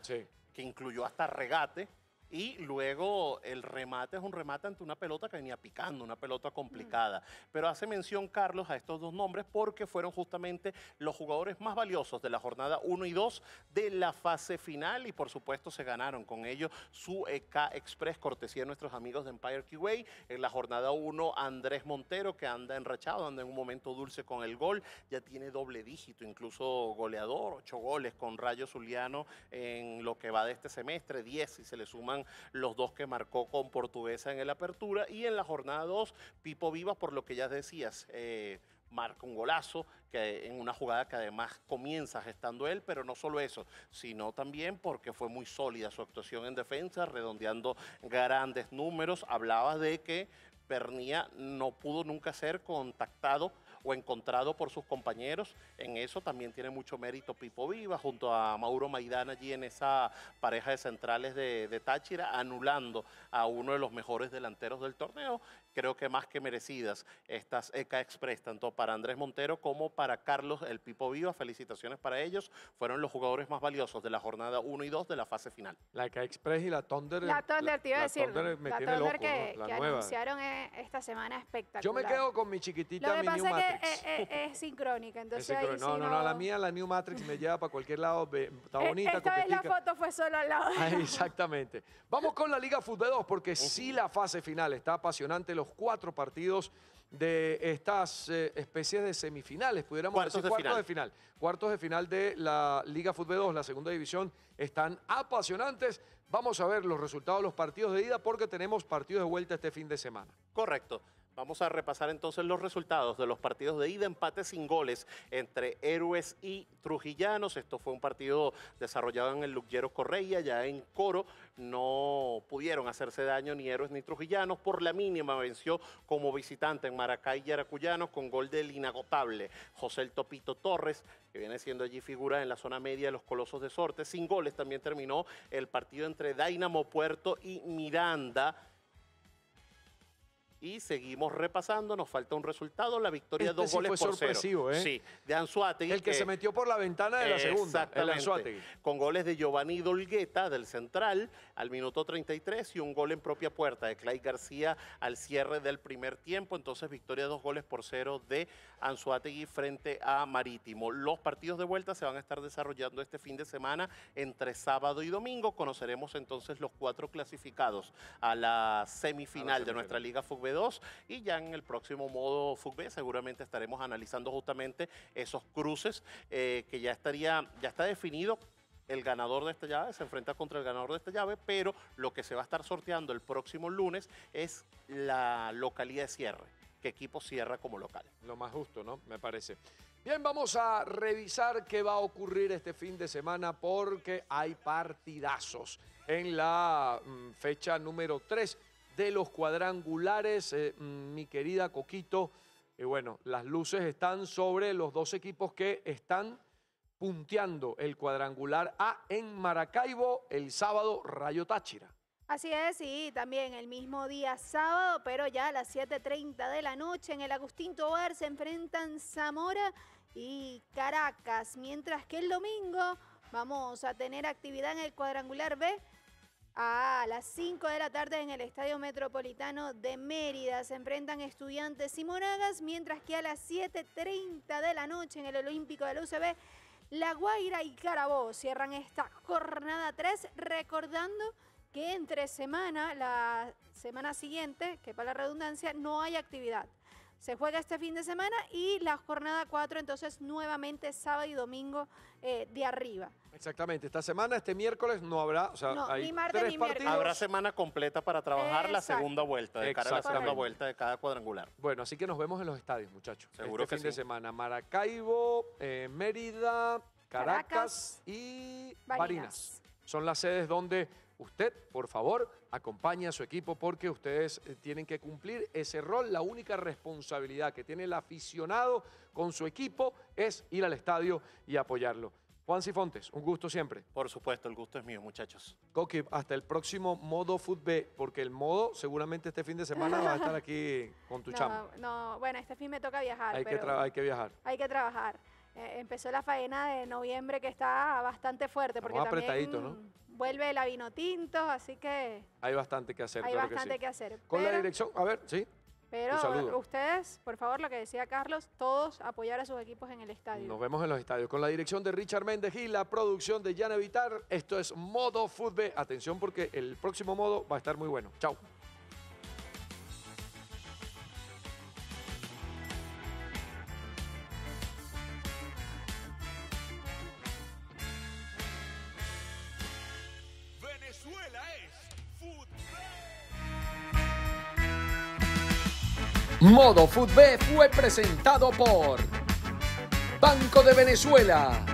[SPEAKER 3] que incluyó hasta regate y luego el remate es un remate ante una pelota que venía picando, una pelota complicada. Pero hace mención Carlos a estos dos nombres porque fueron justamente los jugadores más valiosos de la jornada 1 y 2 de la fase final y por supuesto se ganaron con ello su EK Express, cortesía de nuestros amigos de Empire Keyway. En la jornada 1 Andrés Montero que anda enrachado, anda en un momento dulce con el gol, ya tiene doble dígito, incluso goleador, ocho goles con Rayo Zuliano en lo que va de este semestre, 10 si se le suman los dos que marcó con Portuguesa en el Apertura y en la jornada 2 Pipo Vivas por lo que ya decías. eh, marca un golazo que en una jugada que además comienza gestando él, pero no solo eso, sino también porque fue muy sólida su actuación en defensa, redondeando grandes números. Hablaba de que Pernía no pudo nunca ser contactado o encontrado por sus compañeros. En eso también tiene mucho mérito Pipo Viva junto a Mauro Maidana allí en esa pareja de centrales de, de Táchira, anulando a uno de los mejores delanteros del torneo. Creo que más que merecidas estas ECA Express, tanto para Andrés Montero como para Carlos el Pipo Viva. Felicitaciones para ellos. Fueron los jugadores más valiosos de la jornada 1 y 2 de la fase final.
[SPEAKER 1] La EK Express y la Thunder.
[SPEAKER 2] La Thunder, te iba a
[SPEAKER 1] la
[SPEAKER 2] decir.
[SPEAKER 1] Thunder me
[SPEAKER 2] la
[SPEAKER 1] tiene
[SPEAKER 2] Thunder
[SPEAKER 1] loco,
[SPEAKER 2] que,
[SPEAKER 1] ¿no? La
[SPEAKER 2] que
[SPEAKER 1] nueva.
[SPEAKER 2] anunciaron eh, esta semana espectacular.
[SPEAKER 1] Yo me quedo con mi chiquitita,
[SPEAKER 2] Lo que
[SPEAKER 1] mi
[SPEAKER 2] pasa
[SPEAKER 1] New
[SPEAKER 2] es
[SPEAKER 1] Matrix.
[SPEAKER 2] que eh, eh, es sincrónica, entonces
[SPEAKER 1] creo-
[SPEAKER 2] sí
[SPEAKER 1] no, no, no, la mía, la New Matrix me lleva para cualquier lado, está bonita,
[SPEAKER 2] Esta vez la foto fue solo al lado. [LAUGHS] de
[SPEAKER 1] Ay, exactamente. Vamos con la Liga Fútbol 2 porque sí la fase final está apasionante. Los cuatro partidos de estas eh, especies de semifinales, pudiéramos
[SPEAKER 3] Cuartos
[SPEAKER 1] decir
[SPEAKER 3] de
[SPEAKER 1] cuartos
[SPEAKER 3] final.
[SPEAKER 1] de final. Cuartos de final de la Liga Fútbol 2, la segunda división, están apasionantes. Vamos a ver los resultados de los partidos de ida porque tenemos partidos de vuelta este fin de semana.
[SPEAKER 3] Correcto. Vamos a repasar entonces los resultados de los partidos de ida, empate sin goles entre Héroes y Trujillanos. Esto fue un partido desarrollado en el Lugliero Correia, ya en Coro. No pudieron hacerse daño ni Héroes ni Trujillanos. Por la mínima venció como visitante en Maracay y Aracuyanos con gol del inagotable José el Topito Torres, que viene siendo allí figura en la zona media de los Colosos de Sorte. Sin goles también terminó el partido entre Dynamo Puerto y Miranda. Y seguimos repasando, nos falta un resultado, la victoria
[SPEAKER 1] Este
[SPEAKER 3] dos
[SPEAKER 1] sí
[SPEAKER 3] goles
[SPEAKER 1] fue
[SPEAKER 3] por
[SPEAKER 1] sorpresivo,
[SPEAKER 3] cero.
[SPEAKER 1] ¿eh?
[SPEAKER 3] Sí, de Anzuategui.
[SPEAKER 1] El que se metió por la ventana de la segunda, el. Anzoátegui.
[SPEAKER 3] Con goles de Giovanni Dolgueta del central al minuto 33 y un gol en propia puerta de Clay García al cierre del primer tiempo. Entonces, victoria dos goles por cero de Anzuategui frente a Marítimo. Los partidos de vuelta se van a estar desarrollando este fin de semana entre sábado y domingo. Conoceremos entonces los cuatro clasificados a la semifinal de nuestra Liga Fútbol 2 y ya en el próximo modo Fútbol seguramente estaremos analizando justamente esos cruces eh, que ya estaría, ya está definido el ganador de esta llave se enfrenta contra el ganador de esta llave, pero lo que se va a estar sorteando el próximo lunes es la localidad de cierre, qué equipo cierra como local.
[SPEAKER 1] Lo más justo, ¿no? Me parece. Bien, vamos a revisar qué va a ocurrir este fin de semana porque hay partidazos en la mm, fecha número 3 de los cuadrangulares. Eh, mm, mi querida Coquito, bueno, las luces están sobre los dos equipos que están punteando el cuadrangular A en Maracaibo el sábado Rayo Táchira.
[SPEAKER 2] Así es, y también el mismo día sábado, pero ya a las 7.30 de la noche en el Agustín Tobar se enfrentan Zamora y Caracas, mientras que el domingo vamos a tener actividad en el cuadrangular B a las 5 de la tarde en el Estadio Metropolitano de Mérida. Se enfrentan estudiantes y monagas, mientras que a las 7.30 de la noche en el Olímpico de la UCB la Guaira y Carabó cierran esta jornada 3 recordando que entre semana, la semana siguiente, que para la redundancia, no hay actividad. Se juega este fin de semana y la jornada 4 entonces nuevamente sábado y domingo eh, de arriba.
[SPEAKER 1] Exactamente, esta semana, este miércoles no habrá, o sea,
[SPEAKER 2] No,
[SPEAKER 1] hay
[SPEAKER 2] ni martes
[SPEAKER 1] tres
[SPEAKER 2] ni
[SPEAKER 1] partidos.
[SPEAKER 2] miércoles.
[SPEAKER 3] Habrá semana completa para trabajar la segunda vuelta, de cara a la segunda vuelta de cada cuadrangular.
[SPEAKER 1] Bueno, así que nos vemos en los estadios, muchachos.
[SPEAKER 3] Seguro
[SPEAKER 1] este
[SPEAKER 3] que
[SPEAKER 1] fin de semana. Maracaibo, eh, Mérida, Caracas,
[SPEAKER 2] Caracas,
[SPEAKER 1] y
[SPEAKER 2] Barinas.
[SPEAKER 1] Barinas. Son las sedes donde usted, por favor, acompañe a su equipo porque ustedes eh, tienen que cumplir ese rol. La única responsabilidad que tiene el aficionado con su equipo es ir al estadio y apoyarlo. Juan Cifontes, un gusto siempre.
[SPEAKER 3] Por supuesto, el gusto es mío, muchachos.
[SPEAKER 1] Coqui, hasta el próximo modo fútbol, porque el modo seguramente este fin de semana va a estar aquí con tu [LAUGHS] chamba.
[SPEAKER 2] No, no, bueno, este fin me toca viajar.
[SPEAKER 1] Hay que,
[SPEAKER 2] pero
[SPEAKER 1] hay que viajar.
[SPEAKER 2] hay que trabajar. Eh, empezó la faena de noviembre que está bastante fuerte porque
[SPEAKER 1] Estamos
[SPEAKER 2] también
[SPEAKER 1] ¿no?
[SPEAKER 2] vuelve el vino tinto, así que
[SPEAKER 1] Hay bastante que hacer.
[SPEAKER 2] hay
[SPEAKER 1] claro que
[SPEAKER 2] bastante
[SPEAKER 1] sí.
[SPEAKER 2] que, hacer.
[SPEAKER 1] Con la dirección, a ver, sí.
[SPEAKER 2] Pero ustedes, por favor, lo que decía Carlos, todos apoyar a sus equipos en el estadio.
[SPEAKER 1] Nos vemos en los estadios. Con la dirección de Richard Méndez y la producción de Yana Vitar. Esto es Modo Fútbol. Atención porque el próximo modo va a estar muy bueno. Chao.
[SPEAKER 12] Modo Fútbol fue presentado por Banco de Venezuela.